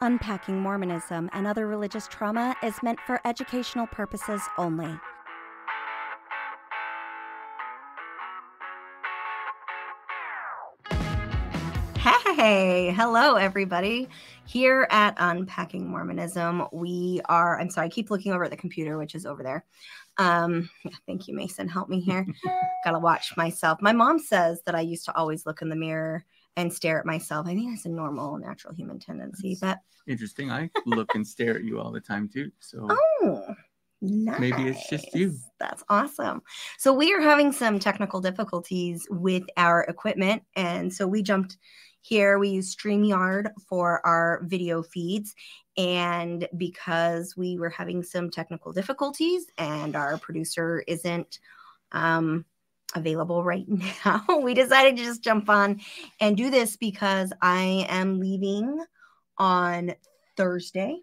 Unpacking Mormonism and other religious trauma is meant for educational purposes only. Hey, hello everybody. Here at Unpacking Mormonism, we are, I'm sorry, I keep looking over at the computer, which is over there. Um, yeah, thank you, Mason. Help me here. Gotta watch myself. My mom says that I used to always look in the mirror and stare at myself. I think that's a normal, natural human tendency. But Interesting. I look and stare at you all the time too. So oh, nice. maybe it's just you. That's awesome. So we are having some technical difficulties with our equipment, and so we jumped here. We use StreamYard for our video feeds. And because we were having some technical difficulties and our producer isn't um, available right now, we decided to just jump on and do this because I am leaving on Thursday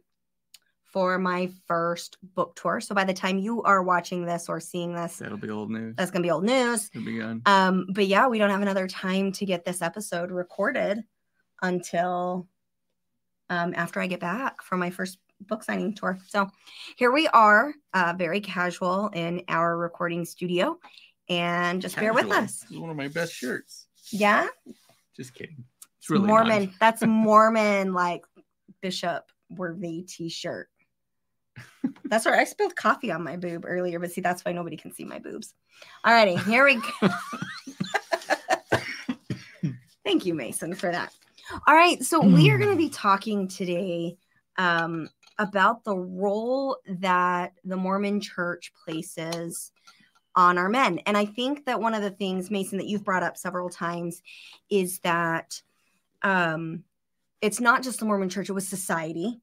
for my first book tour. So by the time you are watching this or seeing this, That'll be old news. that's gonna be old news. It'll be gone. Um, but yeah, we don't have another time to get this episode recorded until um, after I get back from my first book signing tour. So here we are, uh, very casual in our recording studio, and just bear with us. This is one of my best shirts. Yeah, Just kidding. It's really Mormon. not. That's a Mormon like bishop worthy T-shirt. That's right. I spilled coffee on my boob earlier, but see, that's why nobody can see my boobs. Alrighty, here we go. Thank you, Mason, for that. All right, so we are going to be talking today um, about the role that the Mormon Church places on our men, and I think that one of the things, Mason, that you've brought up several times, is that um, it's not just the Mormon Church; it was society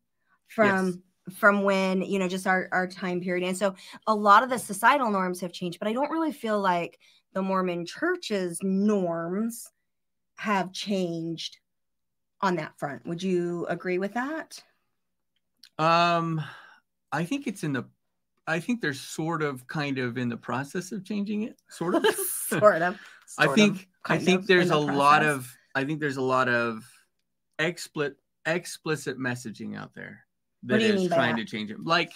from from when you know just our our time period, and so a lot of the societal norms have changed. But I don't really feel like the Mormon Church's norms have changed on that front. Would you agree with that? Um, I think it's in the. I think they're sort of, kind of in the process of changing it. Sort of. sort of. I think. I think there's a the lot of. I think there's a lot of explicit explicit messaging out there that is trying that? to change it. Like,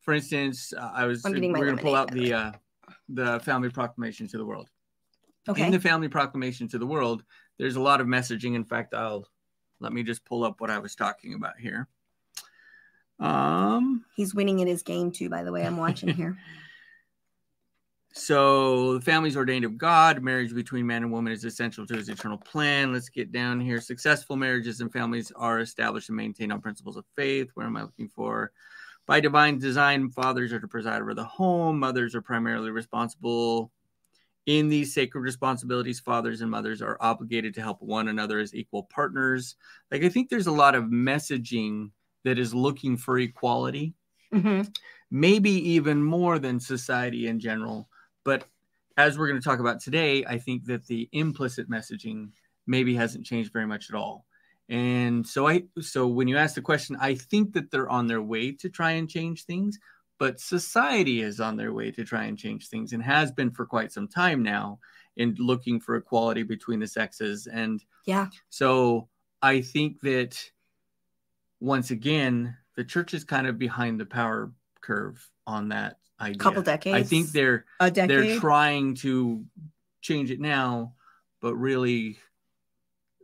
for instance, uh, I was. We're going to pull out the uh, the Family Proclamation to the world. Okay. in the family proclamation to the world there's a lot of messaging in fact i'll let me just pull up what i was talking about here um He's winning in his game too, by the way. I'm watching here. so the family's ordained of god. Marriage between man and woman is essential to his eternal plan. Let's get down here. Successful marriages and families are established and maintained on principles of faith. Where am i looking for? By divine design fathers are to preside over the home. Mothers are primarily responsible. In these sacred responsibilities, fathers and mothers are obligated to help one another as equal partners. Like, I think there's a lot of messaging that is looking for equality, hmm maybe even more than society in general. But as we're going to talk about today, I think that the implicit messaging maybe hasn't changed very much at all. And so I so when you ask the question, I think that they're on their way to try and change things, but society is on their way to try and change things and has been for quite some time now in looking for equality between the sexes. And Yeah. so I think that once again, the church is kind of behind the power curve on that idea. Couple decades. I think they're A decade. they're trying to change it now, but really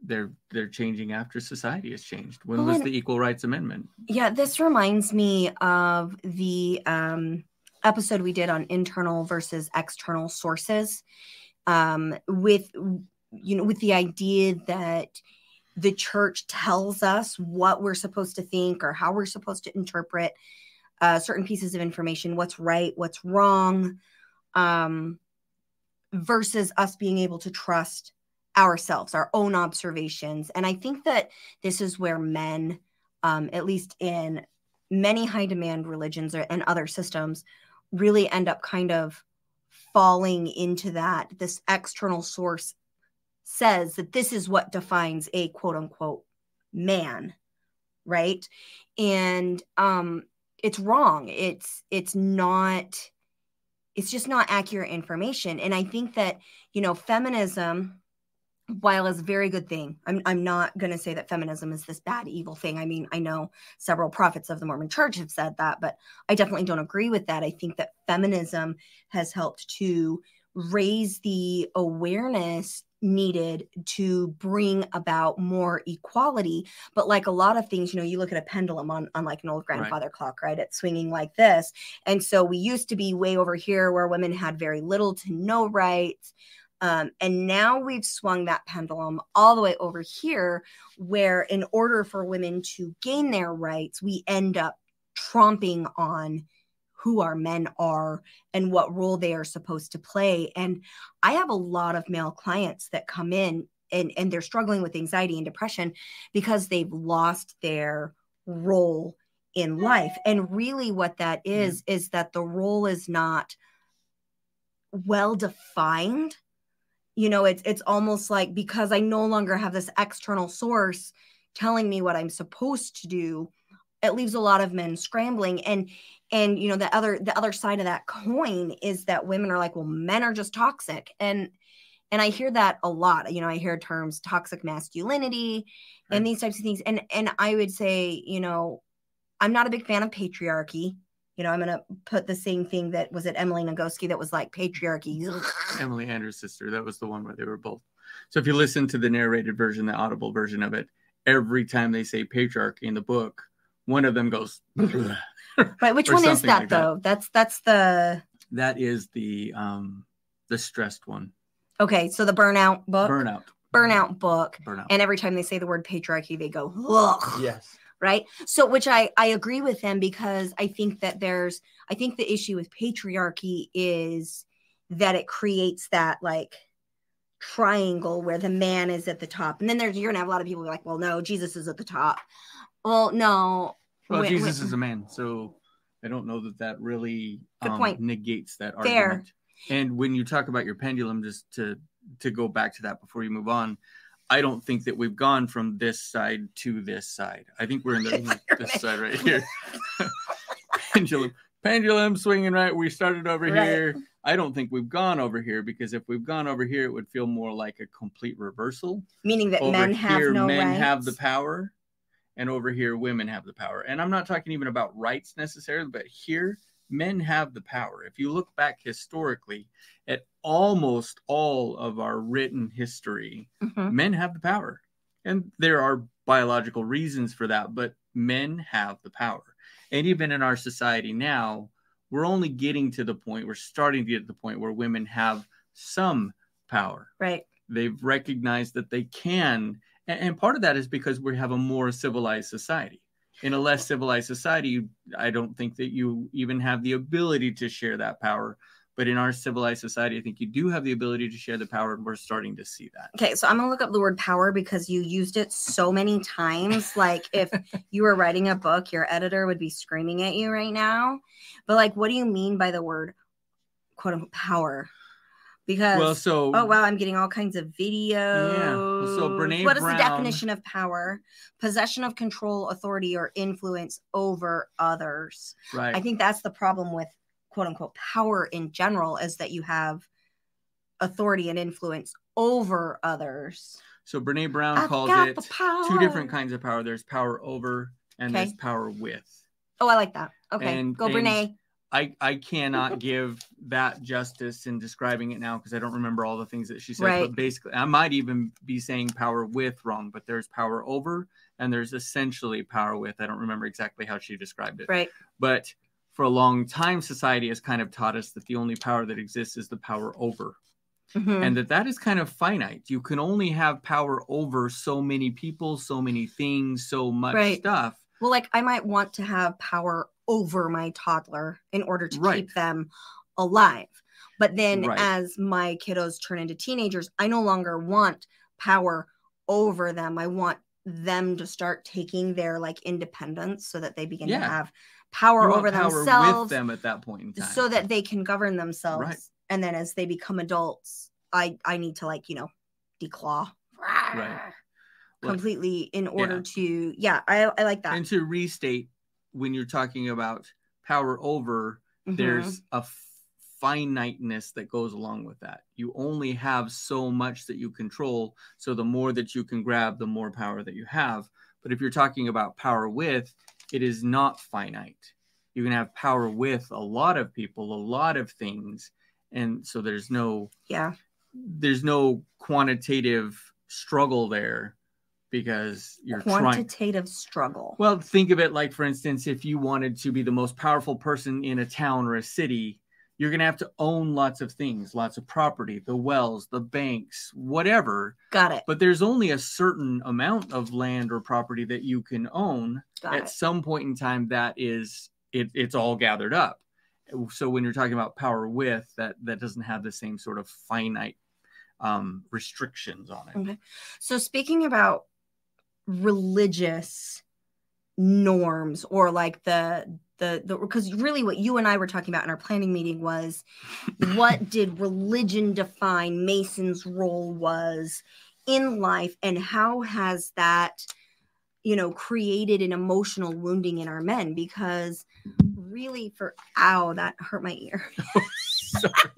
they're they're changing after society has changed. When Well, was the Equal Rights Amendment? Yeah, this reminds me of the um, episode we did on internal versus external sources, um, with you know, with the idea that the church tells us what we're supposed to think or how we're supposed to interpret uh, certain pieces of information, what's right, what's wrong, um, versus us being able to trust ourselves, our own observations. And I think that this is where men um, at least in many high demand religions or, and other systems, really end up kind of falling into that. This external source says that this is what defines a quote unquote man, right? And um, it's wrong. It's it's not. It's just not accurate information. And I think that you know feminism while is a very good thing, I'm I'm not going to say that feminism is this bad evil thing. I mean, I know several prophets of the Mormon Church have said that, but I definitely don't agree with that. I think that feminism has helped to raise the awareness needed to bring about more equality. But like a lot of things you know you look at a pendulum on, on like an old grandfather right. clock right? It's swinging like this. And so we used to be way over here where women had very little to no rights. Um, and now we've swung that pendulum all the way over here, where in order for women to gain their rights, we end up tromping on who our men are and what role they are supposed to play. And I have a lot of male clients that come in and, and they're struggling with anxiety and depression because they've lost their role in life. And really, what that is, is that the role is not well defined you know it's it's almost like because i no longer have this external source telling me what i'm supposed to do it leaves a lot of men scrambling and and you know the other the other side of that coin is that women are like well men are just toxic and and i hear that a lot you know i hear terms toxic masculinity right. and these types of things and and i would say you know i'm not a big fan of patriarchy you know, I'm gonna put the same thing that was it Emily Nagoski that was like patriarchy. Emily Andrews' sister. That was the one where they were both. So if you listen to the narrated version, the audible version of it, every time they say patriarchy in the book, one of them goes. right. Which one is that like though? That. That's that's the. That is the um the stressed one. Okay, so the burnout book. Burnout. Burnout book. Burnout. And every time they say the word patriarchy, they go, Ugh. Yes right so which i i agree with them because i think that there's i think the issue with patriarchy is that it creates that like triangle where the man is at the top and then there's you're gonna have a lot of people be like well no jesus is at the top well no well when, jesus when, is a man so i don't know that that really um, point. negates that Fair. argument and when you talk about your pendulum just to to go back to that before you move on I don't think that we've gone from this side to this side. I think we're in the, this side right here. pendulum, pendulum swinging right. We started over right. here. I don't think we've gone over here because if we've gone over here, it would feel more like a complete reversal. Meaning that over men have here, no men rights. have the power, and over here, women have the power. And I'm not talking even about rights necessarily, but here, men have the power. If you look back historically at almost all of our written history, mm-hmm. men have the power. And there are biological reasons for that, but men have the power. And even in our society now, we're only getting to the point, we're starting to get to the point where women have some power. Right. They've recognized that they can. And part of that is because we have a more civilized society. In a less civilized society, I don't think that you even have the ability to share that power but in our civilized society, I think you do have the ability to share the power, and we're starting to see that. Okay, so I'm gonna look up the word power because you used it so many times. Like if you were writing a book, your editor would be screaming at you right now. But like, what do you mean by the word quote unquote power? Because well, so oh wow, I'm getting all kinds of videos. Yeah. Well, so Brene what is Brown, the definition of power? Possession of control, authority, or influence over others. Right. I think that's the problem with quote unquote power in general is that you have authority and influence over others. So Brene Brown I've calls it two different kinds of power. There's power over and okay. there's power with. Oh, I like that. Okay. And, Go Brene. I, I cannot give that justice in describing it now because I don't remember all the things that she said. Right. But basically, I might even be saying power with wrong, but there's power over and there's essentially power with. I don't remember exactly how she described it. Right. But for a long time society has kind of taught us that the only power that exists is the power over mm-hmm. and that that is kind of finite you can only have power over so many people so many things so much right. stuff well like i might want to have power over my toddler in order to right. keep them alive but then right. as my kiddos turn into teenagers i no longer want power over them i want them to start taking their like independence so that they begin yeah. to have power over power themselves with them at that point in time so that they can govern themselves right. and then as they become adults i i need to like you know declaw right completely in order yeah. to yeah I, I like that and to restate when you're talking about power over mm-hmm. there's a finiteness that goes along with that. You only have so much that you control. So the more that you can grab, the more power that you have. But if you're talking about power with, it is not finite. You can have power with a lot of people, a lot of things. And so there's no Yeah. there's no quantitative struggle there because you're trying Quantitative struggle. well, think of it like, for instance, if you wanted to be the most powerful person in a town or a city, you're going to have to own lots of things, lots of property, the wells, the banks, whatever. Got it. But there's only a certain amount of land or property that you can own. Got At it. some point in time, that is it, it's all gathered up. So when you're talking about power with, that that doesn't have the same sort of finite um, restrictions on it. Okay. So speaking about religious norms or like the the the because really what you and I were talking about in our planning meeting was what did religion define Mason's role was in life and how has that you know created an emotional wounding in our men? Because really for ow that hurt my ear. Oh, sorry,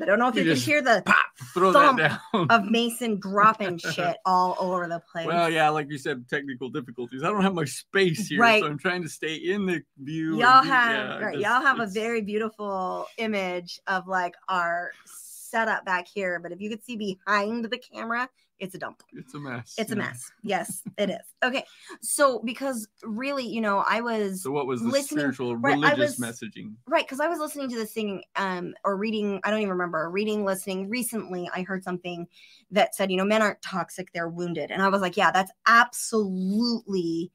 i don't know if You you, can hear the pop, throw Thump. that down. of mason dropping shit all over the place Well, yeah, like you said, technical difficulties. I don't have much space here, Right. so I'm trying to stay in the view. y'all have yeah, right, just- y'all have a very beautiful image of like our setup back here but if you could see behind the camera it's a dump It's a mess. it's a mess yes it is okay so because really you know i was So, what was the listening- spiritual right, religious was- messaging? right because i was listening to this thing um or reading i don't even remember reading listening recently i heard something that said you know men aren't toxic they're wounded and i was like yeah that's absolutely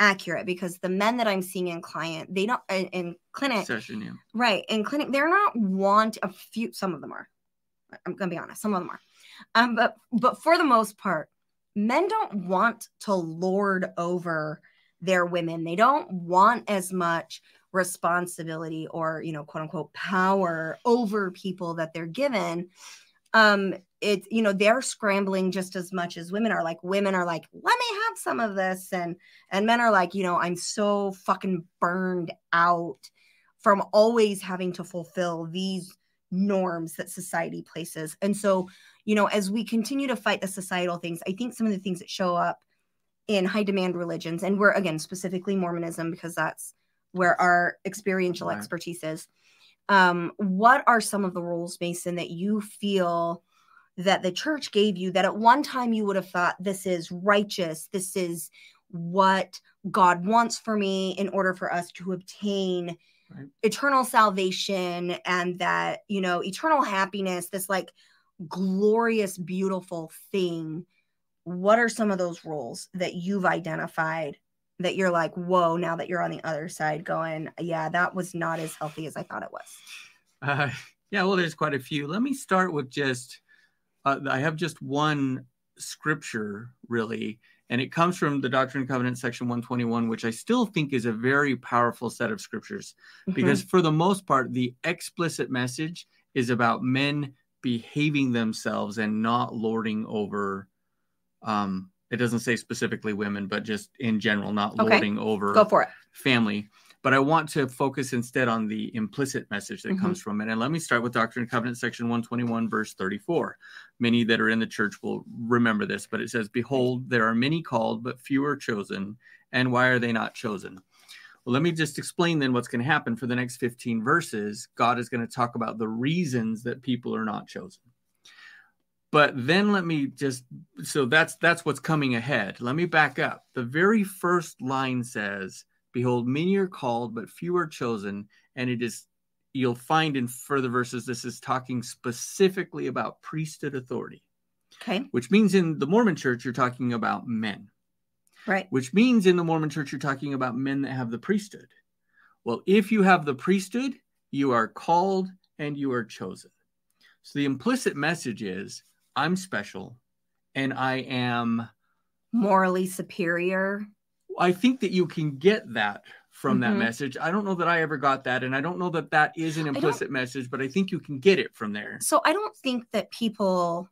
accurate because the men that i'm seeing in client they don't in, in clinic Session, yeah. Right. In clinic, they're not want a few, some of them are. I'm gonna be honest, some of them are. Um, but but for the most part, men don't want to lord over their women. They don't want as much responsibility or you know, quote unquote power over people that they're given. Um, it's you know, they're scrambling just as much as women are. Like women are like, let me have some of this, and and men are like, you know, I'm so fucking burned out from always having to fulfill these norms that society places. And so, you know, as we continue to fight the societal things, I think some of the things that show up in high demand religions, and we're again specifically Mormonism because that's where our experiential Right. expertise is. Um, what are some of the rules, Mason, that you feel that the church gave you that at one time you would have thought this is righteous, this is what God wants for me in order for us to obtain Right. eternal salvation and that, you know, eternal happiness, this like glorious, beautiful thing. What are some of those rules that you've identified that you're like, whoa, now that you're on the other side going, yeah, that was not as healthy as I thought it was? Uh, yeah, well, there's quite a few. Let me start with just, uh, I have just one scripture really, and it comes from the Doctrine and Covenants, section 121, which I still think is a very powerful set of scriptures because, for the most part, the explicit message is about men behaving themselves and not lording over. Um, it doesn't say specifically women, but just in general, not Okay. lording over go for it. family. But I want to focus instead on the implicit message that Mhm. comes from it. And let me start with Doctrine and Covenants, section 121, verse 34. Many that are in the church will remember this, but it says, Behold, there are many called, but few are chosen. And why are they not chosen? Well, let me just explain then what's going to happen for the next 15 verses. God is going to talk about the reasons that people are not chosen. But then let me just so that's that's what's coming ahead. Let me back up. The very first line says, Behold, many are called, but few are chosen. And it is, you'll find in further verses, this is talking specifically about priesthood authority, Okay. which means in the Mormon church, you're talking about men, Right. which means in the Mormon church, you're talking about men that have the priesthood. Well, if you have the priesthood, you are called and you are chosen. So the implicit message is, I'm special and I am Morally superior. I think that you can get that from that Mhm. message. I don't know that I ever got that, and I don't know that that is an implicit message, but I think you can get it from there. So I don't think that people,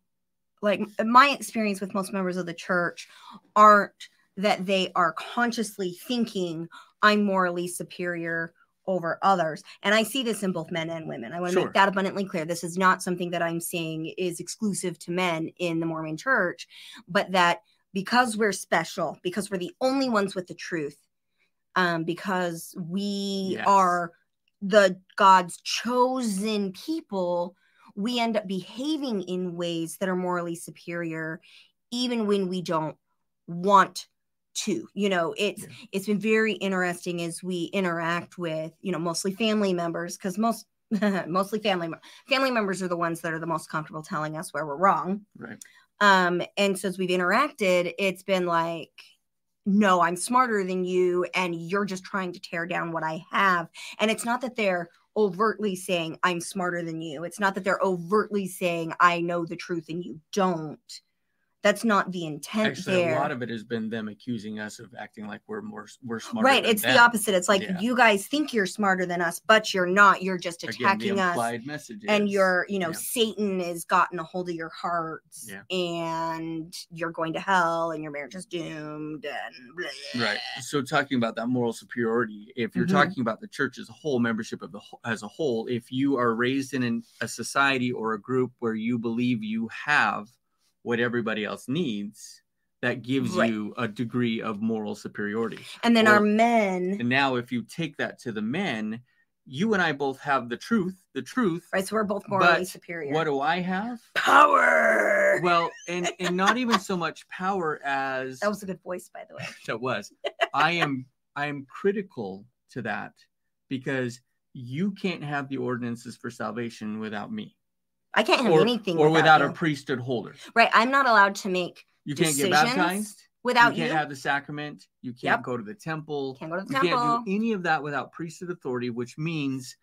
like my experience with most members of the church, aren't that they are consciously thinking I'm morally superior over others. And I see this in both men and women. I want to Sure. make that abundantly clear. This is not something that I'm seeing is exclusive to men in the Mormon church, but that because we're special, because we're the only ones with the truth, um, because we Yes. are the God's chosen people, we end up behaving in ways that are morally superior, even when we don't want to. You know, it's Yeah. it's been very interesting as we interact with, you know, mostly family members, because most mostly family family members are the ones that are the most comfortable telling us where we're wrong. Right. Um, and so as we've interacted, it's been like, no, I'm smarter than you, and you're just trying to tear down what I have. And it's not that they're overtly saying I'm smarter than you. It's not that they're overtly saying I know the truth and you don't. That's not the intent Actually, there. a lot of it has been them accusing us of acting like we're more we're smarter. right. It's the opposite. It's like Yeah. you guys think you're smarter than us, but you're not. You're just Again, attacking the us. implied message and you're you know yeah. satan has gotten a hold of your hearts Yeah. and you're going to hell and your marriage is doomed and blah. right so talking about that moral superiority if you're Mhm. talking about the church as a whole membership of the as a whole if you are raised in an, a society or a group where you believe you have what everybody else needs that gives Right. you a degree of moral superiority. And then Or- our men. And now if you take that to the men you and i both have the truth the truth right so we're both morally But superior. what do i have? Power! Well and and not even so much power as that was a good voice by the way. That was. I am i am critical to that because you can't have the ordinances for salvation without me i can't have or, anything or without you. a priesthood holder. Right i'm not allowed to make you can't get Decisions baptized? without you you. can't have the sacrament? You can't Yep. go to the temple? Can't go to the you temple can't do any of that without priesthood authority which means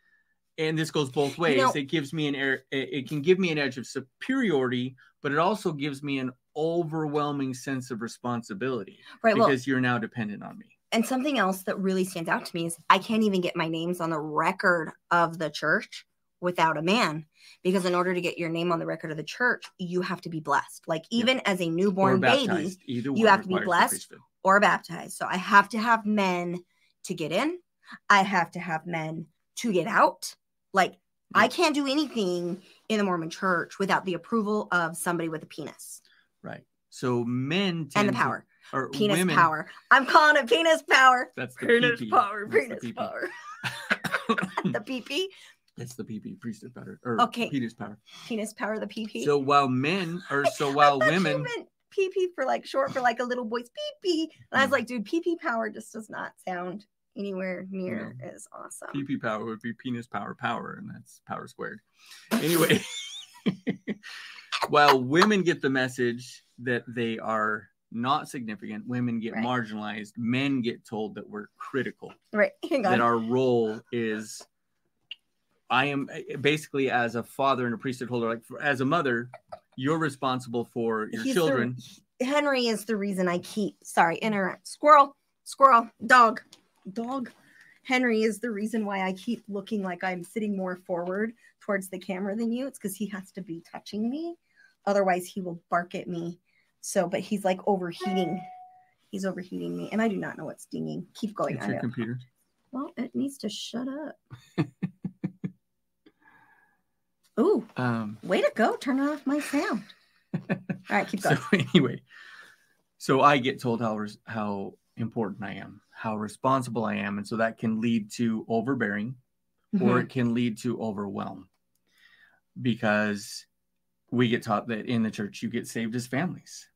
and this goes both ways know- it gives me an air it can give me an edge of superiority but it also gives me an overwhelming sense of responsibility right well because you're now dependent on me. And something else that really stands out to me is I can't even get my names on the record of the church without a man. Because in order to get your name on the record of the church, you have to be blessed. Like Yeah. even as a newborn baby you have to be blessed. or baptized. So I have to have men to get in. I have to have men to get out. Like I can't do anything in the Mormon church without the approval of somebody with a penis right so men and the to- power. or Penis women, power. I'm calling it penis power. that's the Penis PP. power. That's Penis PP. power. the PP. That's the PP priesthood power or Okay. penis power. Penis power. The PP. So while men or so I while you women PP for like short for like a little boy's PP. And I was Mm. like, dude, PP power just does not sound anywhere near as awesome. PP power would be penis power power, and that's power squared. Anyway, while women get the message that they are not significant, women get Right. marginalized, men get told that we're critical, Right. Hang that our role is. I am eh, eh, basically as a father and a priesthood holder, like for, as a mother, you're responsible for your He's the- children. Henry is the reason I keep sorry, interrupt squirrel, squirrel, dog, dog. Henry is the reason why I keep looking like I'm sitting more forward towards the camera than you. It's because he has to be touching me. Otherwise, he will bark at me. So, but he's like overheating. He's overheating me. And I do not know what's dinging. Keep going. It's your computer. Well, it needs to shut up. Ooh, Um, way to go. Turn off my sound. All right, keep going. so anyway, so I get told how res- how important I am, how responsible I am, and so that can lead to overbearing, or Mhm. it can lead to overwhelm, because we get taught that in the church you get saved as families.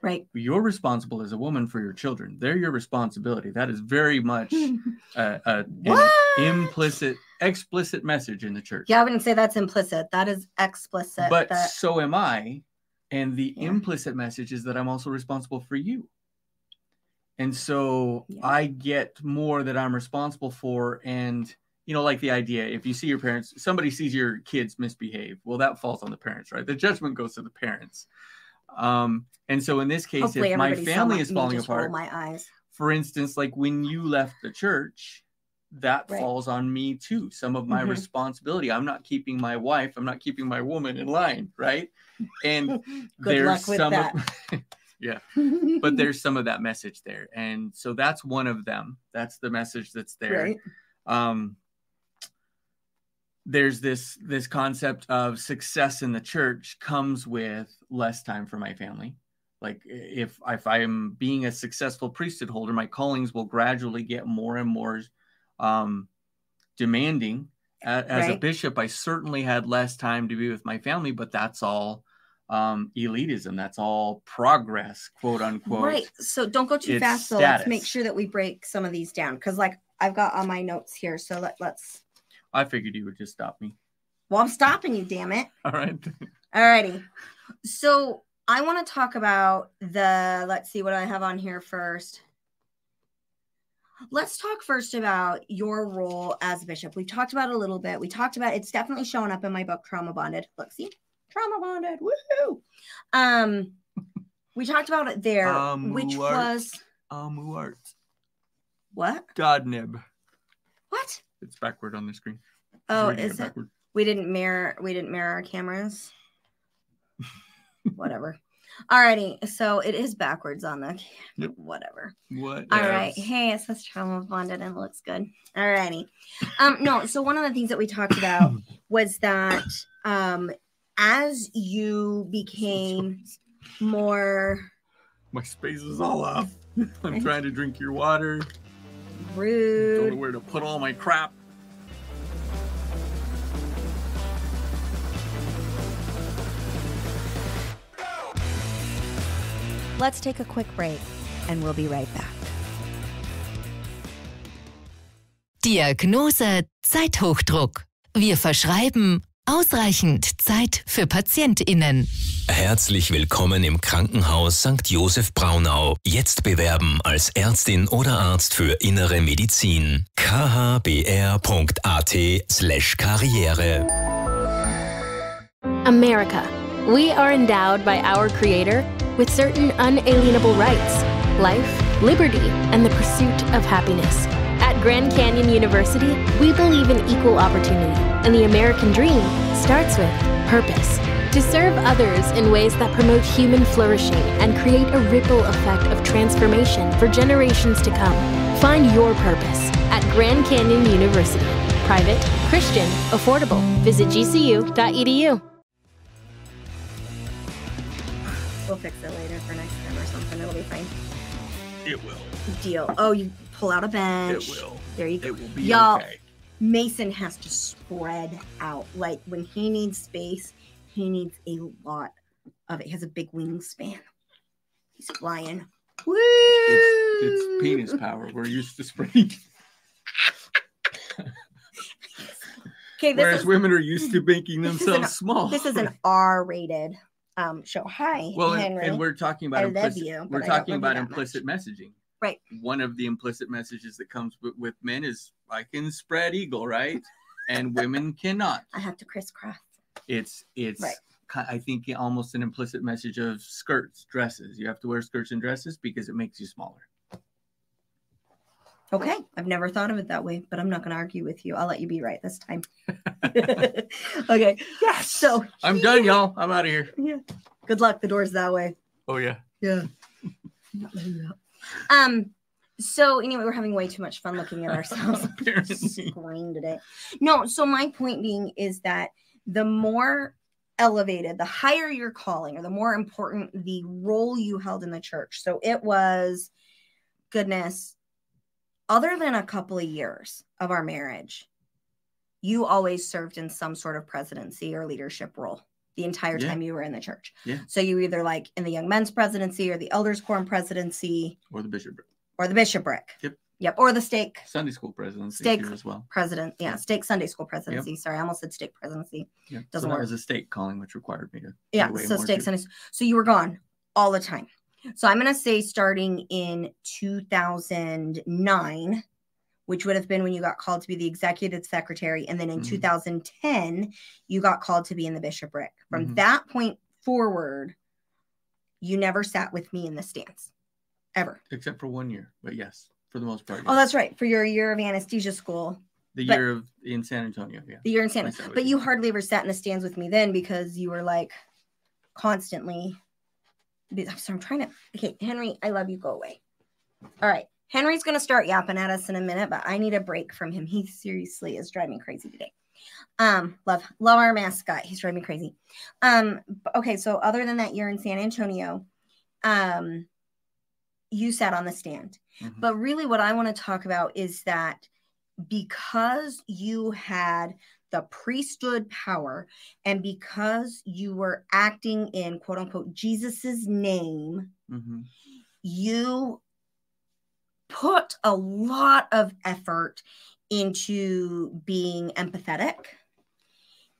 Right. You're responsible as a woman for your children. They're your responsibility. That is very much a, a, an implicit, explicit message in the church. Yeah, I wouldn't say that's implicit. That is explicit. but that, so am I. And the Yeah. implicit message is that I'm also responsible for you. And so Yeah. I get more that I'm responsible for. And, you know, like the idea if you see your parents, somebody sees your kids misbehave, well, that falls on the parents, right? The judgment goes to the parents. Um, and so in this case, hopefully if my family is falling apart, my eyes. for instance, like when you left the church, that Right. falls on me too. Some of my Mhm. responsibility. I'm not keeping my wife, I'm not keeping my woman in line, right? And there's some of but there's some of that message there. And so that's one of them. That's the message that's there. right. um, there's this this concept of success in the church comes with less time for my family like if if i'm being a successful priesthood holder my callings will gradually get more and more um demanding as, as a bishop i certainly had less time to be with my family but that's all um elitism that's all progress quote unquote Right. So don't go too It's fast though. Let's make sure that we break some of these down because like I've got on my notes here. So let, let's i figured you would just stop me well, I'm stopping you, damn it. all right All righty. So I want to talk about the let's see what I have on here first. Let's talk first about your role as a bishop. We've talked about it a little bit. We talked about it's definitely showing up in my book, Trauma Bonded. Look, see, Trauma Bonded. Woohoo! Um, we talked about it there, Um, which was um art what? god nib What? It's backward on the screen Oh, is it? backward. We didn't mirror. We didn't mirror our cameras. Whatever. Alrighty. So it is backwards on the. Yep. Whatever. what All right. else? Hey, it says trauma bonded and it looks good. Alrighty. Um, no, so one of the things that we talked about was that um as you became more My space is all off. I'm trying to drink your water. Don't know rude. where to put all my crap. Let's take a quick break and we'll be right back. Diagnose Zeithochdruck. Wir verschreiben ausreichend Zeit für PatientInnen. Herzlich willkommen im Krankenhaus St. Josef Braunau. Jetzt bewerben als Ärztin oder Arzt für innere Medizin. khnbr.at slash Karriere. America. We are endowed by our Creator with certain unalienable rights life, liberty, and the pursuit of happiness. At Grand Canyon University, we believe in equal opportunity, and the American dream starts with purpose. To serve others in ways that promote human flourishing and create a ripple effect of transformation for generations to come. Find your purpose at Grand Canyon University. Private, Christian, affordable. Visit gcu.edu. We'll fix it later for next time or something. It'll be fine. It will. Deal. Oh, you pull out a It bench. will. There you go. It will be Y'all, okay. Mason has to spread out. Like when he needs space, he needs a lot of it. He has a big wingspan. He's flying. Woo! It's, it's penis power. We're used to spreading. Okay, this Whereas is, women are used to making themselves an- small. this is an R-rated um show. Hi, well, and, Henry. and we're talking about I implicit, you, we're but I don't talking about implicit messaging. Right. One of the implicit messages that comes with, men is I can spread eagle, right? And women cannot. I have to crisscross. It's it's Right. I think almost an implicit message of skirts, dresses. You have to wear skirts and dresses because it makes you smaller. Okay, I've never thought of it that way, but I'm not going to argue with you. I'll let you be right this time. okay. Yes. So I'm done, y'all. I'm out of here. Yeah. Good luck. The door's that way. Oh yeah. Yeah. um. So anyway, we're having way too much fun looking at ourselves. Screamed today. No. So my point being is that the more elevated, the higher your calling, or the more important the role you held in the church. So it was, goodness, other than a couple of years of our marriage, you always served in some sort of presidency or leadership role the entire Yeah. time you were in the church. Yeah. So you either like in the young men's presidency or the elders quorum presidency Or the bishopric or the bishopric. Yep. Yep. Or the stake Sunday school presidency Stake. here as well. president. Yeah. Yeah. Stake Sunday school presidency. Sorry, I almost said stake presidency. Yeah. Doesn't so work. was a state calling, which required me to. Yeah. So stake. Sunday. So you were gone all the time. So I'm going to say starting in 2009, which would have been when you got called to be the executive secretary. And then in Mhm. 2010, you got called to be in the bishopric. From Mhm. that point forward, you never sat with me in the stands ever. Except for one year, but yes, for the most part. Oh, that's right. For your year of anesthesia school, the but- year of in San Antonio. Yeah. the year in San Antonio. But you. you hardly ever sat in the stands with me then because you were like constantly. So I'm trying to. Okay, Henry, I love you. Go away. All right. Henry's going to start yapping at us in a minute, but I need a break from him. He seriously is driving me crazy today. Um, love, love our mascot. He's driving me crazy. Um, okay, so other than that year in San Antonio, um, you sat on the stand. Mhm. But really, what I want to talk about is that because you had the priesthood power and because you were acting in quote unquote Jesus's name, Mhm. you put a lot of effort into being empathetic,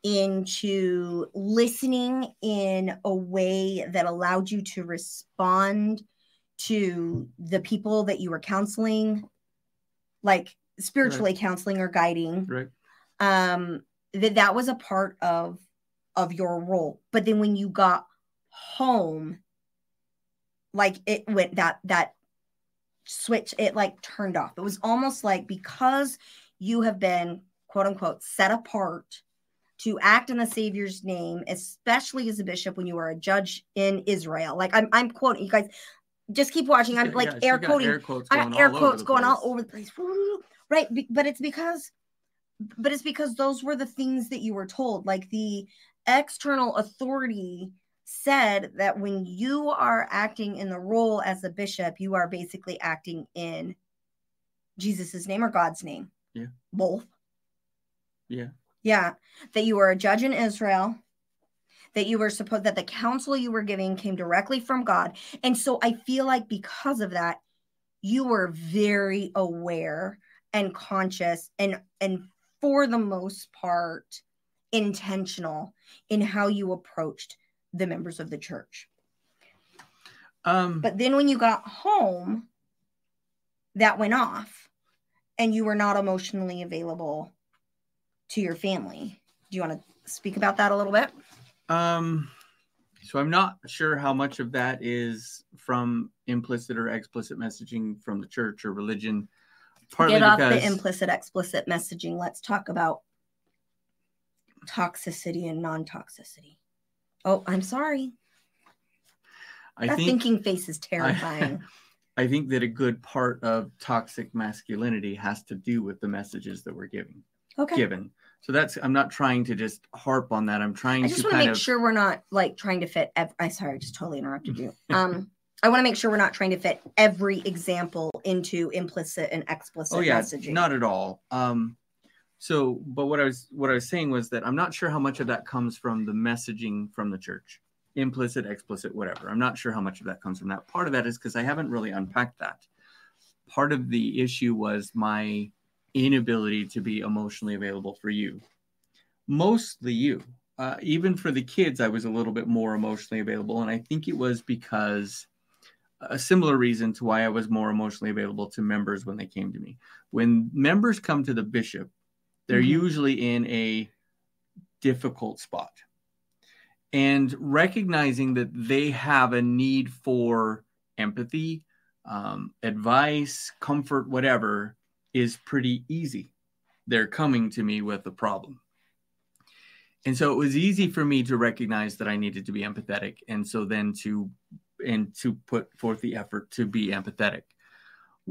into listening in a way that allowed you to respond to the people that you were counseling, like spiritually counseling or guiding. Right. um that that was a part of of your role. But then when you got home like it went that that switch it like turned off it was almost like because you have been quote unquote set apart to act in the savior's name especially as a bishop when you were a judge in israel like i'm i'm quoting you guys just keep watching i'm like yeah, air quoting Air quotes going air all over quotes the going all over the place. Right. But it's because but it's because those were the things that you were told. Like the external authority said that when you are acting in the role as a bishop, you are basically acting in Jesus's name or God's name. Yeah. Both. Yeah. Yeah. That you were a judge in Israel. That you were supposed that the counsel you were giving came directly from God. And so I feel like because of that, you were very aware and conscious and and for the most part intentional in how you approached the members of the church. Um, But then when you got home, that went off and you were not emotionally available to your family. Do you want to speak about that a little bit? Um, so I'm not sure how much of that is from implicit or explicit messaging from the church or religion. Partly Get off the implicit, explicit messaging. Let's talk about toxicity and non toxicity. Oh, I'm sorry. I that think thinking face is terrifying. I think that a good part of toxic masculinity has to do with the messages that we're giving okay. given. So that's I'm not trying to just harp on that. I'm trying I just to want to make of sure we're not like trying to fit. Ev- I sorry, I just totally interrupted you. Um, I want to make sure we're not trying to fit every example into implicit and explicit oh yeah messaging. not at all um so but what i was what i was saying was that i'm not sure how much of that comes from the messaging from the church implicit explicit whatever. I'm not sure how much of that comes from that. Part of that is because i haven't really unpacked that. Part of the issue was my inability to be emotionally available for you. Mostly you. Uh, even for the kids i was a little bit more emotionally available and i think it was because a similar reason to why I was more emotionally available to members when they came to me. When members come to the bishop, they're Mhm. usually in a difficult spot. And recognizing that they have a need for empathy, um, advice, comfort, whatever, is pretty easy. They're coming to me with a problem. And so it was easy for me to recognize that I needed to be empathetic. And so then to and to put forth the effort to be empathetic.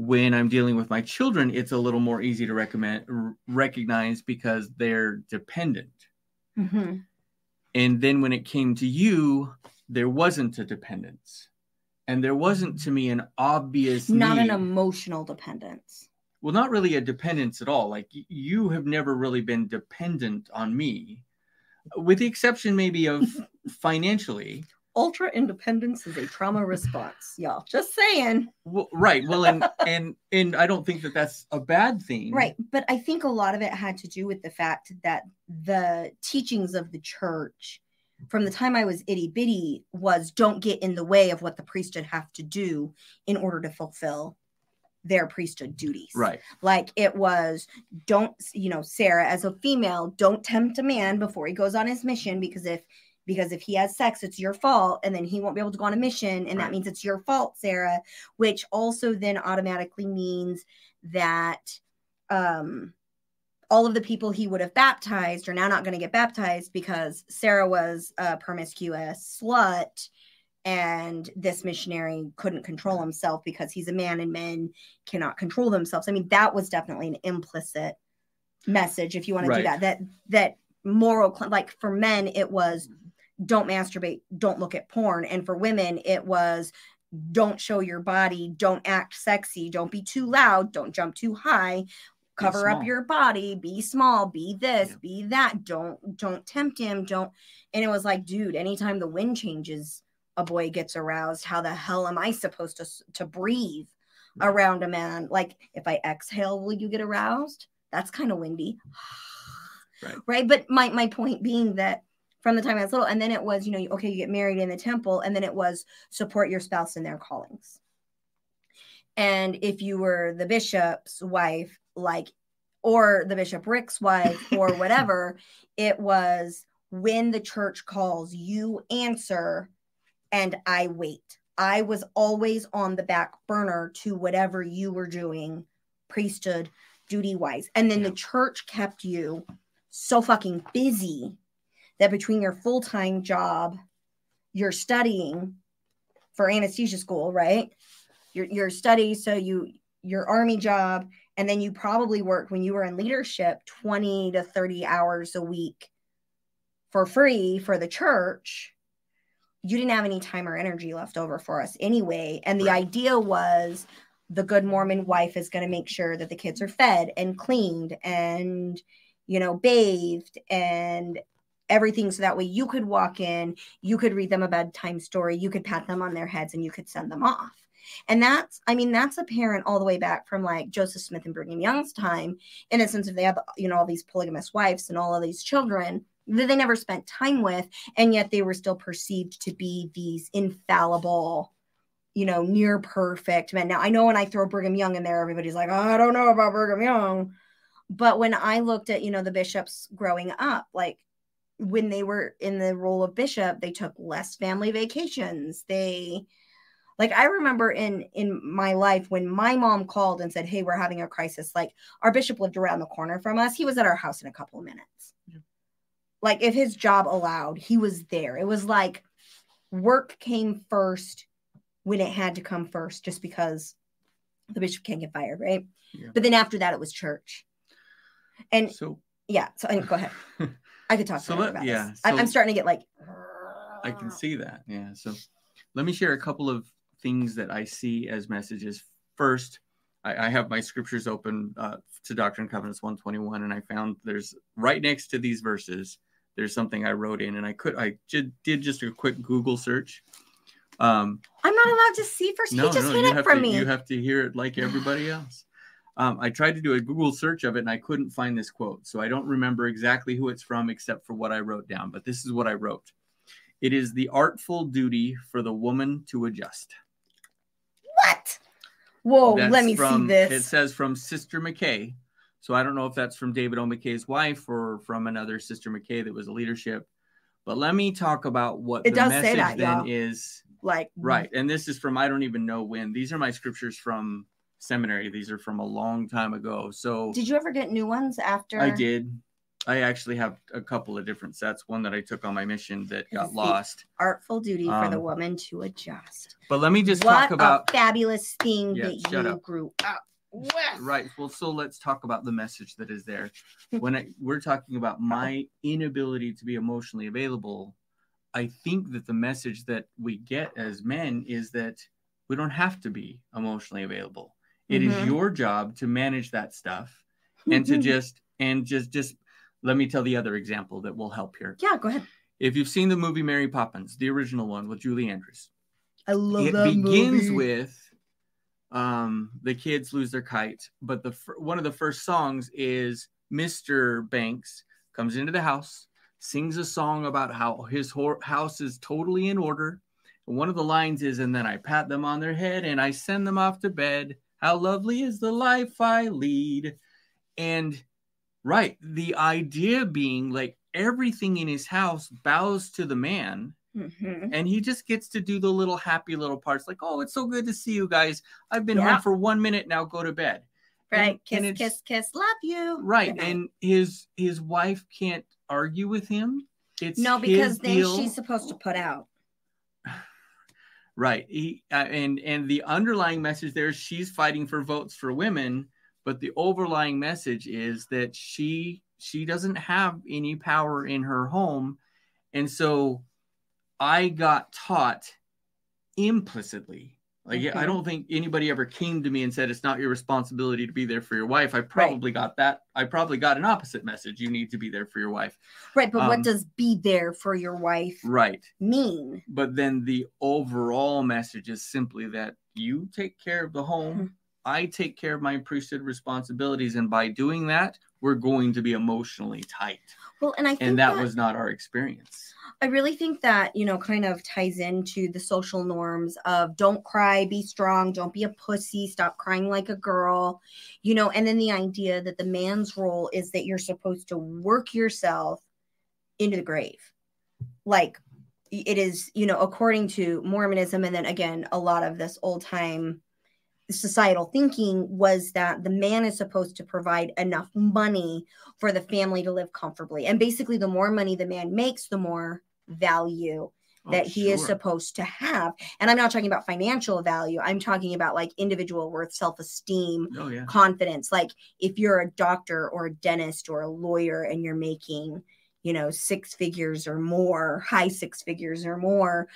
When I'm dealing with my children, it's a little more easy to recommend recognize because they're dependent. Mhm. And then when it came to you, there wasn't a dependence. And there wasn't to me an obvious not an emotional dependence. well, not really a dependence at all. Like you have never really been dependent on me, with the exception maybe of financially. Ultra independence is a trauma response, y'all. Just saying. Well, right. Well, and and and I don't think that that's a bad thing. Right. But I think a lot of it had to do with the fact that the teachings of the church from the time I was itty bitty was don't get in the way of what the priesthood have to do in order to fulfill their priesthood duties. Right. Like it was don't, you know, Sarah as a female, don't tempt a man before he goes on his mission because if because if he has sex, it's your fault, and then he won't be able to go on a mission, and that means it's your fault, Sarah, which also then automatically means that um all of the people he would have baptized are now not going to get baptized because Sarah was a promiscuous slut and this missionary couldn't control himself because he's a man and men cannot control themselves. I mean, that was definitely an implicit message if you want to do that. That that moral like for men it was don't masturbate, don't look at porn, and for women it was don't show your body, don't act sexy, don't be too loud, don't jump too high, cover up your body, be small, be this, Yeah. be that, don't don't tempt him, don't and it was like, dude, anytime the wind changes, a boy gets aroused. How the hell am I supposed to to breathe Right. around a man? Like if I exhale, will you get aroused? That's kind of windy. Right. Right. But my my point being that from the time I was little, and then it was, you know, okay, you get married in the temple, and then it was support your spouse in their callings. And if you were the bishop's wife, like, or the bishopric's wife, or whatever, it was when the church calls, you answer, and I wait. I was always on the back burner to whatever you were doing, priesthood, duty wise. And then Yeah. the church kept you so fucking busy that between your full time job, you're studying for anesthesia school, right? Your your study, so you your army job, and then you probably worked when you were in leadership 20 to 30 hours a week for free for the church. You didn't have any time or energy left over for us anyway. And the Right. idea was the good Mormon wife is going to make sure that the kids are fed and cleaned and, you know, bathed and everything. So that way you could walk in, you could read them a bedtime story, you could pat them on their heads, and you could send them off. And that's, I mean, that's apparent all the way back from like Joseph Smith and Brigham Young's time, in a sense of they have, you know, all these polygamous wives and all of these children that they never spent time with, and yet they were still perceived to be these infallible, you know, near perfect men. Now, I know when I throw Brigham Young in there, everybody's like, oh, I don't know about Brigham Young. But when I looked at, you know, the bishops growing up, like when they were in the role of bishop, they took less family vacations. They, like I remember in in my life when my mom called and said, "Hey, we're having a crisis." Like our bishop lived around the corner from us. He was at our house in a couple of minutes. Yeah. Like if his job allowed, he was there. It was like work came first when it had to come first just because the bishop can't get fired, right? Yeah. But then after that it was church. And So yeah, so and go ahead. I could talk So let- about yeah, this. So- I'm starting to get like I can see that. Yeah. So let me share a couple of things that I see as messages. First, I, I have my scriptures open uh, to Doctrine and Covenants 121, and I found there's right next to these verses, there's something I wrote in, and I could, I did, did just a quick Google search. Um, I'm not allowed to see first. no, he just no, hid it from to, me. you have to hear it like everybody else. Um, I tried to do a Google search of it and I couldn't find this quote. So I don't remember exactly who it's from except for what I wrote down, but this is what I wrote. It is the artful duty for the woman to adjust. what? Whoa, That's let me from, see this. It says from Sister McKay. So I don't know if that's from David O. McKay's wife or from another Sister McKay that was a leadership. But let me talk about what It the does say message that, then y'all. is. like Right. And this is from I don't even know when. These are my scriptures from seminary. These are from a long time ago. So Did you ever get new ones after? I did. I actually have a couple of different sets. One that I took on my mission that got lost. Artful duty for the Um, woman to adjust. But let me just what talk about fabulous thing Yeah, that you up. grew up with. right. Well, so let's talk about the message that is there. When I, we're talking about my inability to be emotionally available, I think that the message that we get as men is that we don't have to be emotionally available. It is Mhm. your job to manage that stuff and to just and just just let me tell the other example that will help here. yeah, go ahead. If you've seen the movie Mary Poppins, the original one with Julie Andrews, I love it that begins movie. with um the kids lose their kite but the one of the first songs is mr banks comes into the house sings a song about how his hor- house is totally in order and one of the lines is and then i pat them on their head and i send them off to bed how lovely is the life i lead and right the idea being like everything in his house bows to the man Mhm. and he just gets to do the little happy little parts like oh it's so good to see you guys i've been Yeah. home for one minute now go to bed Right. And- kiss, and kiss, kiss. Love you. right Good night. and his his wife can't argue with him it's no, because then deal. she's supposed to put out. Right. He, uh, and and the underlying message there, she's fighting for votes for women, but the overlying message is that she she doesn't have any power in her home, and so I got taught implicitly. Like I don't think anybody ever came to me and said it's not your responsibility to be there for your wife. I probably got that. I probably got an opposite message. You need to be there for your wife. Right. But Um, what does be there for your wife Right. mean? but then the overall message is simply that you take care of the home Mhm. i take care of my priesthood responsibilities and by doing that we're going to be emotionally tight Well, and I think and that was not our experience I really think that, you know, kind of ties into the social norms of don't cry, be strong, don't be a pussy, stop crying like a girl, you know, and then the idea that the man's role is that you're supposed to work yourself into the grave. Like it is, you know, according to Mormonism, and then again, a lot of this old time societal thinking was that the man is supposed to provide enough money for the family to live comfortably. And basically, the more money the man makes, the more value Oh, that he is supposed to have. And I'm not talking about financial value, I'm talking about like individual worth, self esteem, oh yeah confidence. Like if you're a doctor or a dentist or a lawyer and you're making, you know, six figures or more, high six figures or more,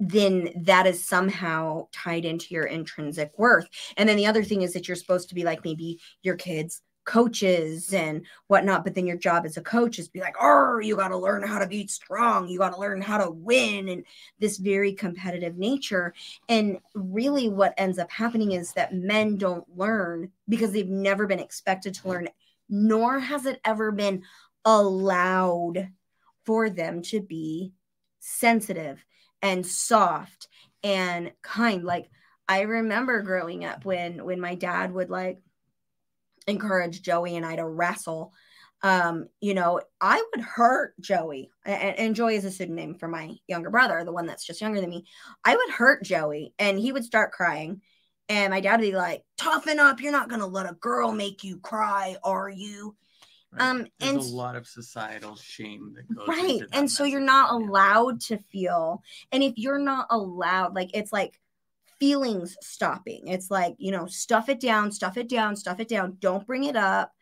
then that is somehow tied into your intrinsic worth. And then the other thing is that you're supposed to be like maybe your kids coaches and whatnot but then your job as a coach is be like oh you got to learn how to be strong you got to learn how to win and this very competitive nature and really what ends up happening is that men don't learn because they've never been expected to learn nor has it ever been allowed for them to be sensitive and soft and kind. Like i remember growing up when when my dad would like encourage joey and i to wrestle um you know i would hurt joey. And, and joey is a pseudonym for my younger brother the one that's just younger than me. I would hurt joey and he would start crying and my dad would be like toughen up. You're not gonna let a girl make you cry are you right? um, There's and- a lot of societal shame that goes right and so you're not allowed to feel and if you're not allowed like it's like feelings stopping. It's like you know stuff it down stuff it down stuff it down. Don't bring it up.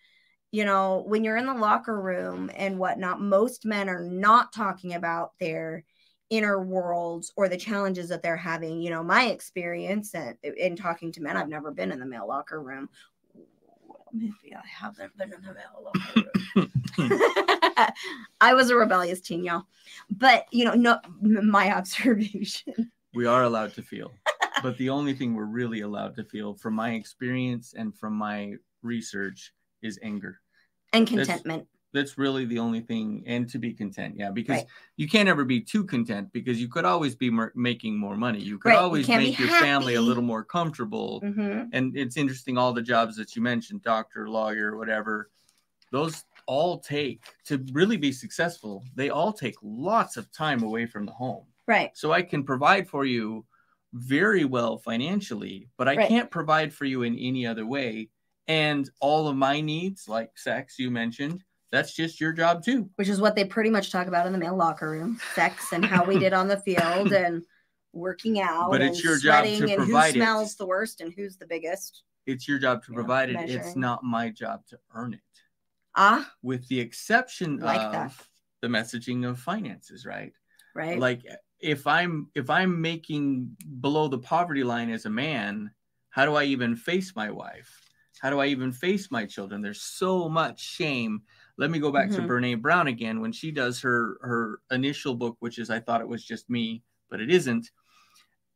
You know when you're in the locker room and whatnot most men are not talking about their inner worlds or the challenges that they're having. You know my experience and in talking to men i've never been in the male locker room maybe i haven't been in the male locker room I was a rebellious teen, y'all. But you know, no, my observation. we are allowed to feel but the only thing we're really allowed to feel from my experience and from my research is anger and contentment. that's really the only thing and to be content yeah because Right. you can't ever be too content because you could always be mer- making more money you could Right, always can't make your family a little more comfortable Mhm. and it's interesting all the jobs that you mentioned doctor lawyer whatever those all take to really be successful they all take lots of time away from the home Right. so i can provide for you very well financially but i Right. can't provide for you in any other way and all of my needs like sex you mentioned that's just your job too Which is what they pretty much talk about in the male locker room: sex and how we did on the field and working out. But and it's your job to provide it. who smells the worst and who's the biggest. it's your job to Yeah, provide it it's not my job to earn it Ah, with the exception Like of that. the messaging of finances right right. like if i'm if i'm making below the poverty line as a man how do i even face my wife how do i even face my children there's so much shame let me go back to Mhm. Brené Brown again when she does her her initial book which is i thought it was just me but it isn't